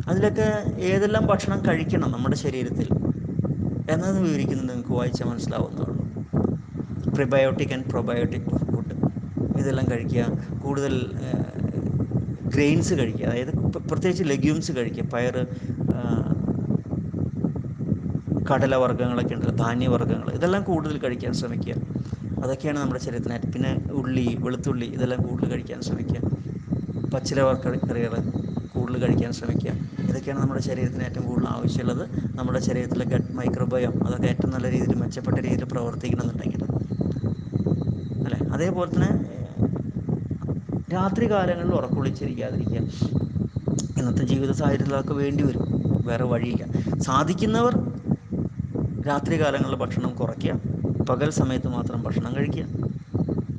അതിലൊക്കെ ഏതെല്ലാം ഭക്ഷണം കഴിക്കണം നമ്മുടെ ശരീരത്തിൽ എന്നത് വിവരിക്കുന്നത് നിങ്ങൾക്ക് വായിച്ചാൽ മനസ്സിലാവുന്നതുള്ളൂ പ്രിബയോട്ടിക് ആൻഡ് പ്രൊബയോട്ടിക് ഫുഡ് ഇതെല്ലാം കഴിക്കുക. കൂടുതൽ ഗ്രെയിൻസ് കഴിക്കുക. അതായത് പ്ര- പ്രത്യേകിച്ച് ലെഗ്യൂംസ് കഴിക്കുക. പയർ കടലവർഗങ്ങളൊക്കെ ഉണ്ടല്ലോ ധാന്യവർഗങ്ങൾ ഇതെല്ലാം കൂടുതൽ കഴിക്കാൻ ശ്രമിക്കുക. അതൊക്കെയാണ് നമ്മുടെ ശരീരത്തിനായിട്ട്. പിന്നെ ഉള്ളി വെളുത്തുള്ളി ഇതെല്ലാം കൂടുതൽ കഴിക്കാൻ ശ്രമിക്കുക. പച്ചിലവർക്കറികൾ കൂടുതൽ കഴിക്കാൻ ശ്രമിക്കുക. ഇതൊക്കെയാണ് നമ്മുടെ ശരീരത്തിന് ഏറ്റവും കൂടുതൽ ആവശ്യമുള്ളത്. നമ്മുടെ ശരീരത്തിലെ ഗട്ട് മൈക്രോബയോം അതൊക്കെ ഏറ്റവും നല്ല രീതിയിൽ മെച്ചപ്പെട്ട രീതിയിൽ പ്രവർത്തിക്കണമെന്നുണ്ടെങ്കിൽ. അല്ലേ? അതേപോലെ തന്നെ രാത്രി കാലങ്ങളിൽ ഉറക്കൊളിച്ചിരിക്കാതിരിക്കുക. ഇന്നത്തെ ജീവിത സാഹചര്യത്തിലൊക്കെ വേണ്ടി വരും. വേറെ വഴിയില്ല. സാധിക്കുന്നവർ രാത്രി കാലങ്ങളിൽ ഭക്ഷണം കുറയ്ക്കുക. പകൽ സമയത്ത് മാത്രം ഭക്ഷണം കഴിക്കുക.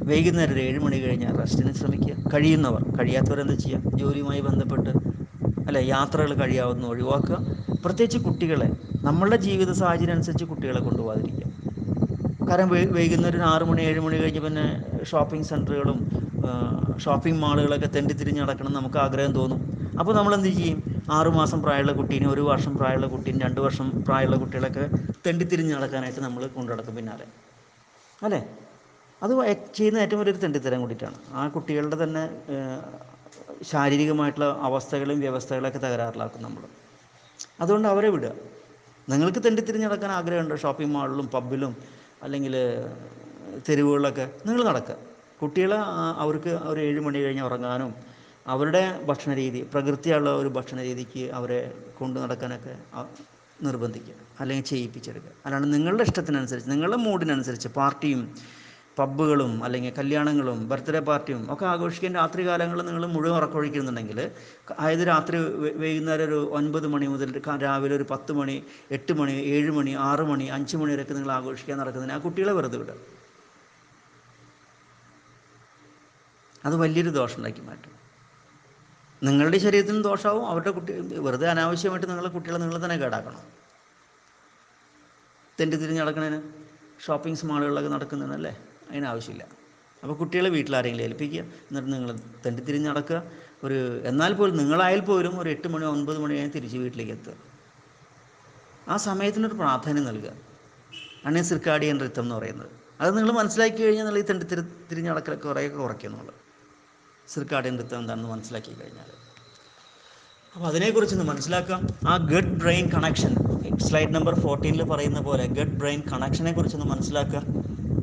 വൈകുന്നേരം ഒരു ഏഴ് മണി കഴിഞ്ഞാൽ റെസ്റ്റിന് ശ്രമിക്കുക. കഴിയുന്നവർ കഴിയാത്തവർ എന്ത് ചെയ്യുക? ജോലിയുമായി ബന്ധപ്പെട്ട് അല്ലെ യാത്രകൾ കഴിയാവുന്ന ഒഴിവാക്കുക. പ്രത്യേകിച്ച് കുട്ടികളെ നമ്മളുടെ ജീവിത സാഹചര്യം അനുസരിച്ച് കുട്ടികളെ കൊണ്ടുപോകാതിരിക്കുക കാരണം വൈകുന്നേരം ഒരു ആറ് മണി ഏഴ് മണി കഴിഞ്ഞ് പിന്നെ ഷോപ്പിംഗ് സെന്ററുകളും ഷോപ്പിംഗ് മാളുകളൊക്കെ തെണ്ടിത്തിരിഞ്ഞ് നടക്കണം നമുക്ക് ആഗ്രഹം തോന്നും. അപ്പോൾ നമ്മൾ എന്ത് ചെയ്യും ആറുമാസം പ്രായമുള്ള കുട്ടീനെ ഒരു വർഷം പ്രായമുള്ള കുട്ടീനെ രണ്ട് വർഷം പ്രായമുള്ള കുട്ടികളൊക്കെ തെണ്ടിത്തിരിഞ്ഞ് നടക്കാനായിട്ട് നമ്മൾ കൊണ്ടു നടക്കും പിന്നാലെ. അല്ലേ? അത് ചെയ്യുന്ന ഏറ്റവും വലിയൊരു തെണ്ടിത്തരം കൂടിയിട്ടാണ്. ആ കുട്ടികളുടെ തന്നെ ശാരീരികമായിട്ടുള്ള അവസ്ഥകളും വ്യവസ്ഥകളൊക്കെ തകരാറിലാക്കും നമ്മൾ അതുകൊണ്ട് അവരെ വിടുക. നിങ്ങൾക്ക് തെണ്ടിത്തിരിഞ്ഞ് നടക്കാൻ ആഗ്രഹമുണ്ട്? ഷോപ്പിംഗ് മാളിലും പബ്ബിലും അല്ലെങ്കിൽ തെരുവുകളിലൊക്കെ? നിങ്ങൾ നടക്കുക. കുട്ടികളെ അവർക്ക് ഒരു ഏഴ് മണി കഴിഞ്ഞ് ഉറങ്ങാനും അവരുടെ ഭക്ഷണ രീതി പ്രകൃതിയുള്ള ഒരു ഭക്ഷണ രീതിക്ക് അവരെ കൊണ്ടു നടക്കാനൊക്കെ നിർബന്ധിക്കുക അല്ലെങ്കിൽ ചെയ്യിപ്പിച്ചെടുക്കുക. അല്ലാണ്ട് നിങ്ങളുടെ ഇഷ്ടത്തിനനുസരിച്ച് നിങ്ങളുടെ മൂഡിനനുസരിച്ച് പാർട്ടിയും പബ്ബുകളും അല്ലെങ്കിൽ കല്യാണങ്ങളും ബർത്ത്ഡേ പാർട്ടിയും ഒക്കെ ആഘോഷിക്കാൻ രാത്രി കാലങ്ങളിൽ നിങ്ങൾ മുഴുവൻ ഉറക്കൊഴിക്കുന്നുണ്ടെങ്കിൽ അതായത് രാത്രി വൈകുന്നേരം ഒരു ഒൻപത് മണി മുതൽ രാവിലെ ഒരു പത്ത് മണി എട്ട് മണി ഏഴ് മണി ആറ് മണി അഞ്ച് മണി വരെയൊക്കെ നിങ്ങൾ ആഘോഷിക്കാൻ നടക്കുന്നതിന് ആ കുട്ടികളെ വെറുതെ വിടുക അത് വലിയൊരു ദോഷം ഉണ്ടാക്കി മാറ്റും. നിങ്ങളുടെ ശരീരത്തിനും ദോഷമാവും അവരുടെ കുട്ടി വെറുതെ അനാവശ്യമായിട്ട് നിങ്ങളെ കുട്ടികളെ നിങ്ങൾ തന്നെ കേടാക്കണം. തെണ്ടി തിരിഞ്ഞ് നടക്കണതിന് ഷോപ്പിംഗ് മാളുകളിലൊക്കെ നടക്കുന്നതിനല്ലേ അതിനാവശ്യമില്ല അപ്പോൾ കുട്ടികളെ വീട്ടിൽ ആരെങ്കിലും ഏൽപ്പിക്കുക. എന്നിട്ട് നിങ്ങൾ തെണ്ടി തിരിഞ്ഞ് നടക്കുക. ഒരു എന്നാൽ പോലും നിങ്ങളായാൽ പോലും ഒരു എട്ട് മണി ഒൻപത് മണി കഴിഞ്ഞ് തിരിച്ച് വീട്ടിലേക്ക് എത്തുക. ആ സമയത്തിനൊരു പ്രാധാന്യം നൽകുക. ആണ് സിർക്കാഡിയൻ റിത്തം എന്ന് പറയുന്നത്. അത് നിങ്ങൾ മനസ്സിലാക്കി കഴിഞ്ഞാൽ നിങ്ങൾ ഈ തെണ്ടി തിരി തിരിഞ്ഞ് നടക്കലൊക്കെ കുറേയൊക്കെ കുറയ്ക്കുന്നുള്ളൂ സിർക്കാഡിയൻ നൃത്തം എന്താണെന്ന് മനസ്സിലാക്കി കഴിഞ്ഞാൽ അപ്പോൾ അതിനെക്കുറിച്ചൊന്ന് മനസ്സിലാക്കാം. ആ gut brain connection slide number ഫോർട്ടീനിൽ പറയുന്ന പോലെ ഗഡ് ബ്രെയിൻ കണക്ഷനെ കുറിച്ചൊന്ന് മനസ്സിലാക്കുക.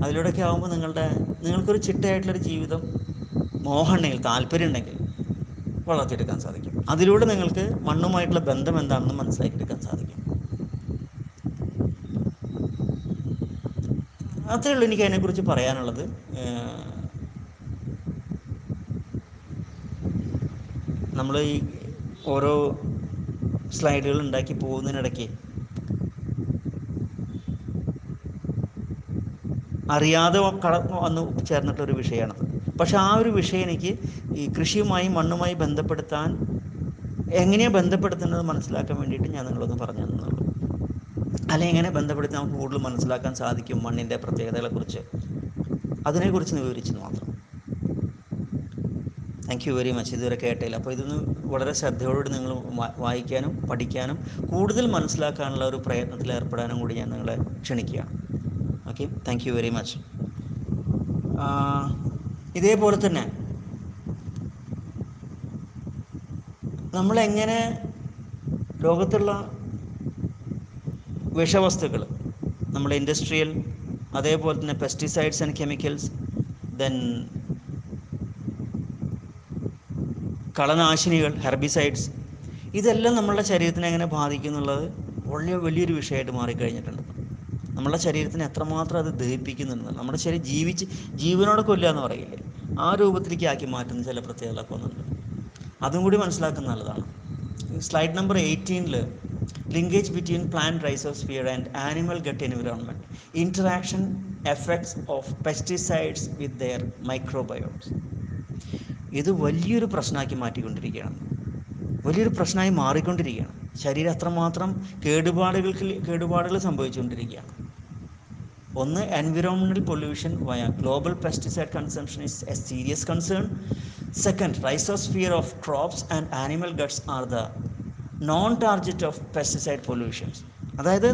അതിലൂടെയൊക്കെ ആകുമ്പോൾ നിങ്ങളുടെ നിങ്ങൾക്കൊരു ചിട്ടയായിട്ടുള്ളൊരു ജീവിതം മോഹമുണ്ടെങ്കിൽ താല്പര്യം ഉണ്ടെങ്കിൽ വളർത്തിയെടുക്കാൻ സാധിക്കും. അതിലൂടെ നിങ്ങൾക്ക് മണ്ണുമായിട്ടുള്ള ബന്ധം എന്താണെന്ന് മനസ്സിലാക്കിയെടുക്കാൻ സാധിക്കും. അത്രയേ ഉള്ളൂ എനിക്ക് അതിനെക്കുറിച്ച് പറയാനുള്ളത്. നമ്മൾ ഈ ഓരോ സ്ലൈഡുകൾ ഉണ്ടാക്കി പോകുന്നതിനിടയ്ക്ക് അറിയാതെ കടന്നു വന്ന് ചേർന്നിട്ടൊരു വിഷയമാണത് പക്ഷെ ആ ഒരു വിഷയം എനിക്ക് ഈ കൃഷിയുമായി മണ്ണുമായി ബന്ധപ്പെടുത്താൻ എങ്ങനെയാണ് ബന്ധപ്പെടുത്തുന്നത് മനസ്സിലാക്കാൻ വേണ്ടിയിട്ട് ഞാൻ നിങ്ങളൊന്ന് പറഞ്ഞു തന്നുള്ളൂ. അല്ലെങ്കിൽ എങ്ങനെ ബന്ധപ്പെടുത്തി നമുക്ക് കൂടുതൽ മനസ്സിലാക്കാൻ സാധിക്കും മണ്ണിന്റെ പ്രത്യേകതകളെക്കുറിച്ച്. അതിനെക്കുറിച്ച് വിവരിച്ചു മാത്രം. താങ്ക് യു വെരി മച്ച് ഇതുവരെ കേട്ടില്ല അപ്പോൾ ഇതൊന്ന് വളരെ ശ്രദ്ധയോടുകൂടി നിങ്ങൾ വായിക്കാനും പഠിക്കാനും കൂടുതൽ മനസ്സിലാക്കാനുള്ള ഒരു പ്രയത്നത്തിൽ ഏർപ്പെടാനും കൂടി ഞാൻ നിങ്ങളെ ക്ഷണിക്കുകയാണ് okay thank you very much ഇതേപോലെ തന്നെ നമ്മളെങ്ങനെ ലോകത്തുള്ള വിഷവസ്തുക്കൾ നമ്മുടെ ഇൻഡസ്ട്രിയൽ അതേപോലെ തന്നെ പെസ്റ്റിസൈഡ്സ് ആൻഡ് കെമിക്കൽസ് ദെൻ കളനാശിനികൾ ഹെർബിസൈഡ്സ് ഇതെല്ലാം നമ്മളുടെ ശരീരത്തിനെ എങ്ങനെ ബാധിക്കും എന്നുള്ളത് വളരെ വലിയൊരു വിഷയമായിട്ട് മാറിക്കഴിഞ്ഞിട്ടുണ്ട്. നമ്മുടെ ശരീരത്തിന് എത്രമാത്രം അത് ദഹിപ്പിക്കുന്നുണ്ട് നമ്മുടെ ശരീരം ജീവിച്ച് ജീവനോടെ കൊല്ലുക എന്ന് പറയില്ലേ ആ രൂപത്തിലേക്ക് ആക്കി മാറ്റുന്ന ചില പ്രത്യേകതകളൊക്കെ ഒന്നുണ്ട് അതും കൂടി മനസ്സിലാക്കുന്ന നല്ലതാണ്. Slide number എയ്റ്റീനിൽ linkage between plant rhizosphere and animal gut environment interaction effects of pesticides with their microbiomes ഇത് വലിയൊരു പ്രശ്നമാക്കി മാറ്റിക്കൊണ്ടിരിക്കുകയാണ്. വലിയൊരു പ്രശ്നമായി മാറിക്കൊണ്ടിരിക്കുകയാണ്. ശരീരം അത്രമാത്രം കേടുപാടുകൾക്ക് കേടുപാടുകൾ സംഭവിച്ചുകൊണ്ടിരിക്കുകയാണ്. ഒന്ന് environmental pollution via global pesticide consumption is a serious concern second rhizosphere of crops and animal guts are the non target of pesticide pollutions അതായത്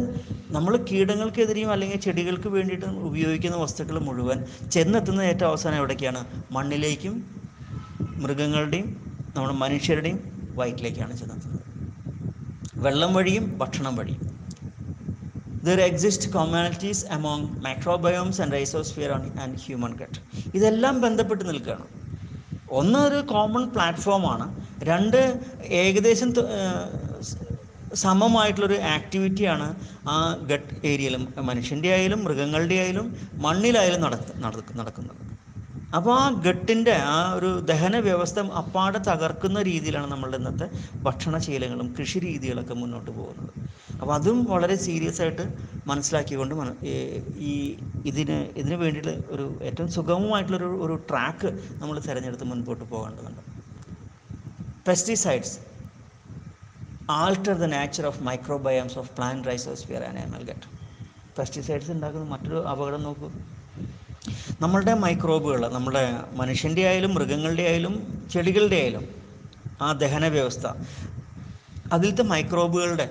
നമ്മൾ കീടങ്ങൾക്കെതിരെയും അല്ലെങ്കിൽ ചെടികൾക്ക് വേണ്ടിയിട്ട് ഉപയോഗിക്കുന്ന വസ്തുക്കൾ മുഴുവൻ ചെന്നെത്തുന്ന ഏറ്റവും അവസാനം എവിടേക്കാണ്? മണ്ണിലേക്കും മൃഗങ്ങളുടെയും നമ്മുടെ മനുഷ്യരുടെയും വയറ്റിലേക്കാണ് ചെന്നെത്തുന്നത്. വെള്ളം വഴിയും ഭക്ഷണം വഴിയും. There exist commonalities among microbiomes and rhizosphere and human gut. ഇതെല്ലാം ബന്ധപ്പെട്ട് നിൽക്കുകയാണ്. ഒന്ന് ഒരു കോമൺ പ്ലാറ്റ്ഫോമാണ് രണ്ട് ഏകദേശം സമമായിട്ടുള്ളൊരു ആക്ടിവിറ്റിയാണ് ആ ഗട്ട് ഏരിയയിലും മനുഷ്യന്റെ ആയാലും മൃഗങ്ങളുടെ ആയാലും മണ്ണിലായാലും നടക്ക നടക്ക- നടക്കുന്നത്. അപ്പോൾ ആ ഗട്ടിന്റെ ആ ഒരു ദഹന വ്യവസ്ഥ അപ്പാടെ തകർക്കുന്ന രീതിയിലാണ് നമ്മളുടെ ഇന്നത്തെ ഭക്ഷണ ശീലങ്ങളും കൃഷി രീതികളൊക്കെ മുന്നോട്ട് പോകുന്നത്. അപ്പോൾ അതും വളരെ സീരിയസ് ആയിട്ട് മനസ്സിലാക്കിക്കൊണ്ട് മന- ഈ- ഇതിന് ഇതിന് വേണ്ടിയിട്ട് ഒരു ഏറ്റവും സുഗമമായിട്ടുള്ളൊരു ഒരു ട്രാക്ക് നമ്മൾ തിരഞ്ഞെടുത്ത് മുൻപോട്ട് പോകേണ്ടതുണ്ട്. Pesticides alter the nature of microbiomes of plant rhizosphere and animal gut pesticides ഉണ്ടാക്കുന്ന മറ്റൊരു അപകടം നോക്കൂ. നമ്മളുടെ മൈക്രോബുകൾ നമ്മുടെ മനുഷ്യന്റെ ആയാലും മൃഗങ്ങളുടെ ആയാലും ചെടികളുടെ ആയാലും ആ ദഹന വ്യവസ്ഥ അതിലത്തെ മൈക്രോബുകളുടെ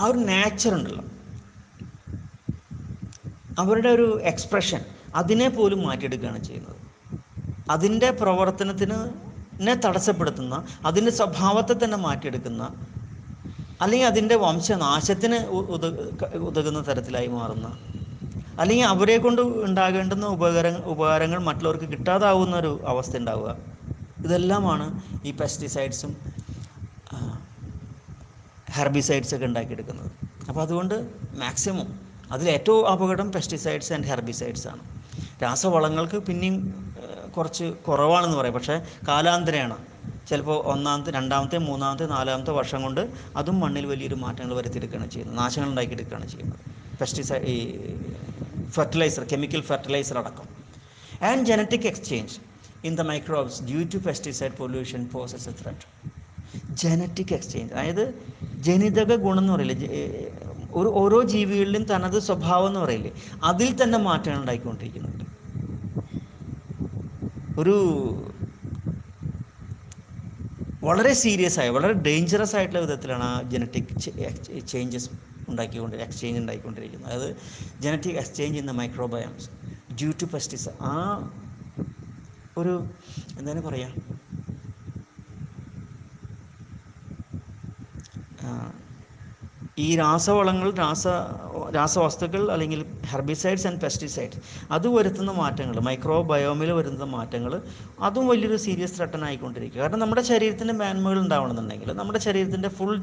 ആ ഒരു നാച്ചർ ഉണ്ടല്ലോ. അവരുടെ ഒരു എക്സ്പ്രഷൻ അതിനെ പോലും മാറ്റിയെടുക്കുകയാണ് ചെയ്യുന്നത്. അതിന്റെ പ്രവർത്തനത്തിന് തടസ്സപ്പെടുത്തുന്ന അതിന്റെ സ്വഭാവത്തെ തന്നെ മാറ്റിയെടുക്കുന്ന അല്ലെങ്കിൽ അതിന്റെ വംശനാശത്തിന് ഉതകുന്ന തരത്തിലായി മാറുന്ന അല്ലെങ്കിൽ അവരെ കൊണ്ട് ഉണ്ടാകേണ്ടുന്ന ഉപകര ഉപകാരങ്ങൾ മറ്റുള്ളവർക്ക് കിട്ടാതാവുന്ന ഒരു അവസ്ഥ ഉണ്ടാവുക. ഇതെല്ലാമാണ് ഈ പെസ്റ്റിസൈഡ്സും ഹെർബിസൈഡ്സ് ഒക്കെ ഉണ്ടാക്കിയെടുക്കുന്നത്. അപ്പോൾ അതുകൊണ്ട് മാക്സിമം അതിൽ ഏറ്റവും അപകടം പെസ്റ്റിസൈഡ്സ് ആൻഡ് ഹെർബിസൈഡ്സ് ആണ്. രാസവളങ്ങൾക്ക് പിന്നെയും കുറച്ച് കുറവാണെന്ന് പറയാം. പക്ഷേ കാലാന്തരമാണ് ചിലപ്പോൾ ഒന്നാമത്തെ രണ്ടാമത്തെ മൂന്നാമത്തെ നാലാമത്തെ വർഷം കൊണ്ട് അതും മണ്ണിൽ വലിയൊരു മാറ്റങ്ങൾ വരുത്തിയെടുക്കുകയാണ് ചെയ്യുന്നത്. നാശങ്ങൾ ഉണ്ടാക്കിയെടുക്കുകയാണ് ചെയ്യുന്നത്. പെസ്റ്റിസൈഡ് ഈ ഫെർട്ടിലൈസർ കെമിക്കൽ ഫെർട്ടിലൈസർ അടക്കം. And genetic exchange in the microbes due to pesticide pollution poses a threat genetic exchange അതായത് ജനിതക ഗുണം എന്ന് പറയില്ലേ ഒരു ഓരോ ജീവികളിലും തനത് സ്വഭാവം എന്ന് പറയില്ലേ അതിൽ തന്നെ മാറ്റങ്ങൾ ഉണ്ടായിക്കൊണ്ടിരിക്കുന്നുണ്ട്. ഒരു വളരെ സീരിയസ് ആയ വളരെ ഡേഞ്ചറസ് ആയിട്ടുള്ള വിധത്തിലാണ് ആ ജനറ്റിക് ചേഞ്ചസ് ഉണ്ടാക്കിക്കൊണ്ട് എക്സ്ചേഞ്ച് ഉണ്ടായിക്കൊണ്ടിരിക്കുന്നത് അതായത് genetic exchange in the microbiomes due to പെസ്റ്റിസ് ആ ഒരു എന്താണ് പറയുക ഈ രാസവളങ്ങൾ രാസ രാസവസ്തുക്കൾ അല്ലെങ്കിൽ ഹെർബിസൈഡ്സ് ആൻഡ് പെസ്റ്റിസൈഡ്സ് അത് വരുത്തുന്ന മാറ്റങ്ങൾ മൈക്രോബയോമിൽ വരുന്ന മാറ്റങ്ങൾ അതും വലിയൊരു സീരിയസ് ത്രട്ടനായിക്കൊണ്ടിരിക്കുക കാരണം നമ്മുടെ ശരീരത്തിന്റെ മേന്മകൾ ഉണ്ടാവണമെന്നുണ്ടെങ്കിൽ നമ്മുടെ ശരീരത്തിന്റെ ഫുൾ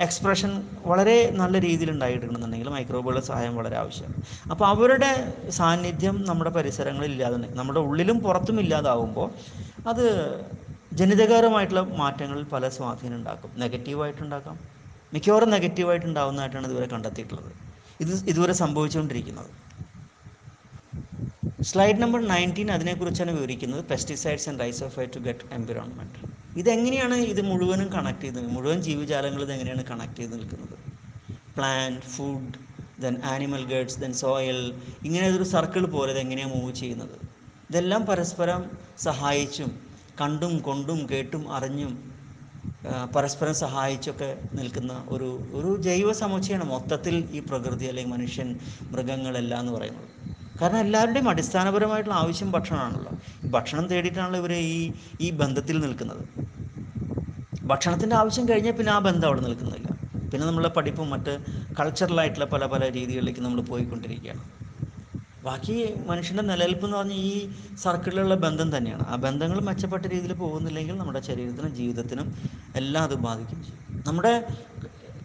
എക്സ്പ്രഷൻ വളരെ നല്ല രീതിയിൽ ഉണ്ടായിട്ടുണ്ടെന്നുണ്ടെങ്കിൽ മൈക്രോബുകളുടെ സഹായം വളരെ ആവശ്യമാണ്. അപ്പോൾ അവരുടെ സാന്നിധ്യം നമ്മുടെ പരിസരങ്ങളിൽ ഇല്ലാതെ നമ്മുടെ ഉള്ളിലും പുറത്തും ഇല്ലാതാവുമ്പോൾ അത് ജനിതകപരമായിട്ടുള്ള മാറ്റങ്ങളിൽ പല സ്വാധീനം ഉണ്ടാക്കും. നെഗറ്റീവായിട്ടുണ്ടാക്കാം മിക്കവാറും നെഗറ്റീവായിട്ടുണ്ടാവുന്നതായിട്ടാണ് ഇതുവരെ കണ്ടെത്തിയിട്ടുള്ളത്. ഇത് ഇതുവരെ സംഭവിച്ചുകൊണ്ടിരിക്കുന്നത്. സ്ലൈഡ് നമ്പർ നയന്റീൻ അതിനെക്കുറിച്ചാണ് വിവരിക്കുന്നത്. Pesticides and rise of to get environment ഇതെങ്ങനെയാണ് ഇത് മുഴുവനും കണക്ട് ചെയ്ത് മുഴുവൻ ജീവജാലങ്ങൾ ഇത് എങ്ങനെയാണ് കണക്ട് ചെയ്ത് നിൽക്കുന്നത്? Plant food then animal guts then soil ഇങ്ങനെ ഒരു സർക്കിൾ പോലെ ഇത് എങ്ങനെയാണ് മൂവ് ചെയ്യുന്നത്? ഇതെല്ലാം പരസ്പരം സഹായിച്ചും കണ്ടും കൊണ്ടും കേട്ടും അറിഞ്ഞും പരസ്പരം സഹായിച്ചൊക്കെ നിൽക്കുന്ന ഒരു ഒരു ജൈവ സമുച്ചയമാണ് മൊത്തത്തിൽ ഈ പ്രകൃതി അല്ലെങ്കിൽ മനുഷ്യൻ മൃഗങ്ങളെല്ലാം എന്ന് പറയുന്നത്. കാരണം എല്ലാവരുടെയും അടിസ്ഥാനപരമായിട്ടുള്ള ആവശ്യം ഭക്ഷണമാണല്ലോ. ഭക്ഷണം തേടിയിട്ടാണല്ലോ ഇവർ ഈ ഈ ബന്ധത്തിൽ നിൽക്കുന്നത്. ഭക്ഷണത്തിന്റെ ആവശ്യം കഴിഞ്ഞാൽ പിന്നെ ആ ബന്ധം അവിടെ നിൽക്കുന്നില്ല. പിന്നെ നമ്മളെ പഠിപ്പും മറ്റ് കൾച്ചറലായിട്ടുള്ള പല പല രീതികളിലേക്ക് നമ്മൾ പോയിക്കൊണ്ടിരിക്കുകയാണ്. ബാക്കി മനുഷ്യന്റെ നിലനിൽപ്പ് എന്ന് പറഞ്ഞാൽ ഈ സർക്കിളിലുള്ള ബന്ധം തന്നെയാണ്. ആ ബന്ധങ്ങൾ മെച്ചപ്പെട്ട രീതിയിൽ പോകുന്നില്ലെങ്കിൽ നമ്മുടെ ശരീരത്തിനും ജീവിതത്തിനും എല്ലാം അത് ബാധിക്കും ചെയ്യും. നമ്മുടെ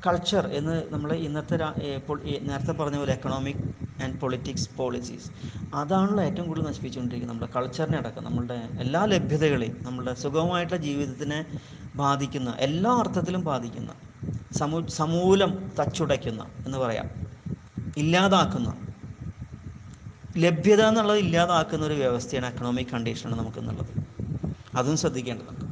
കൾച്ചർ എന്ന് നമ്മൾ ഇന്നത്തെ നേരത്തെ പറഞ്ഞ പോലെ എക്കണോമിക് ആൻഡ് പൊളിറ്റിക്സ് പോളിസീസ് അതാണല്ലോ ഏറ്റവും കൂടുതൽ നശിപ്പിച്ചുകൊണ്ടിരിക്കുന്നത്. നമ്മുടെ കൾച്ചറിനെ അടക്കം നമ്മളുടെ എല്ലാ ലഭ്യതകളെയും നമ്മുടെ സുഗമമായിട്ടുള്ള ജീവിതത്തിനെ ബാധിക്കുന്ന എല്ലാ അർത്ഥത്തിലും ബാധിക്കുന്ന സമൂ സമൂലം തച്ചുടയ്ക്കുന്ന എന്ന് പറയാം. ഇല്ലാതാക്കുന്ന. ലഭ്യത എന്നുള്ളത് ഇല്ലാതാക്കുന്ന ഒരു വ്യവസ്ഥയാണ് എക്കണോമിക് കണ്ടീഷനാണ് നമുക്കെന്നുള്ളത് അതും ശ്രദ്ധിക്കേണ്ടതുണ്ട്.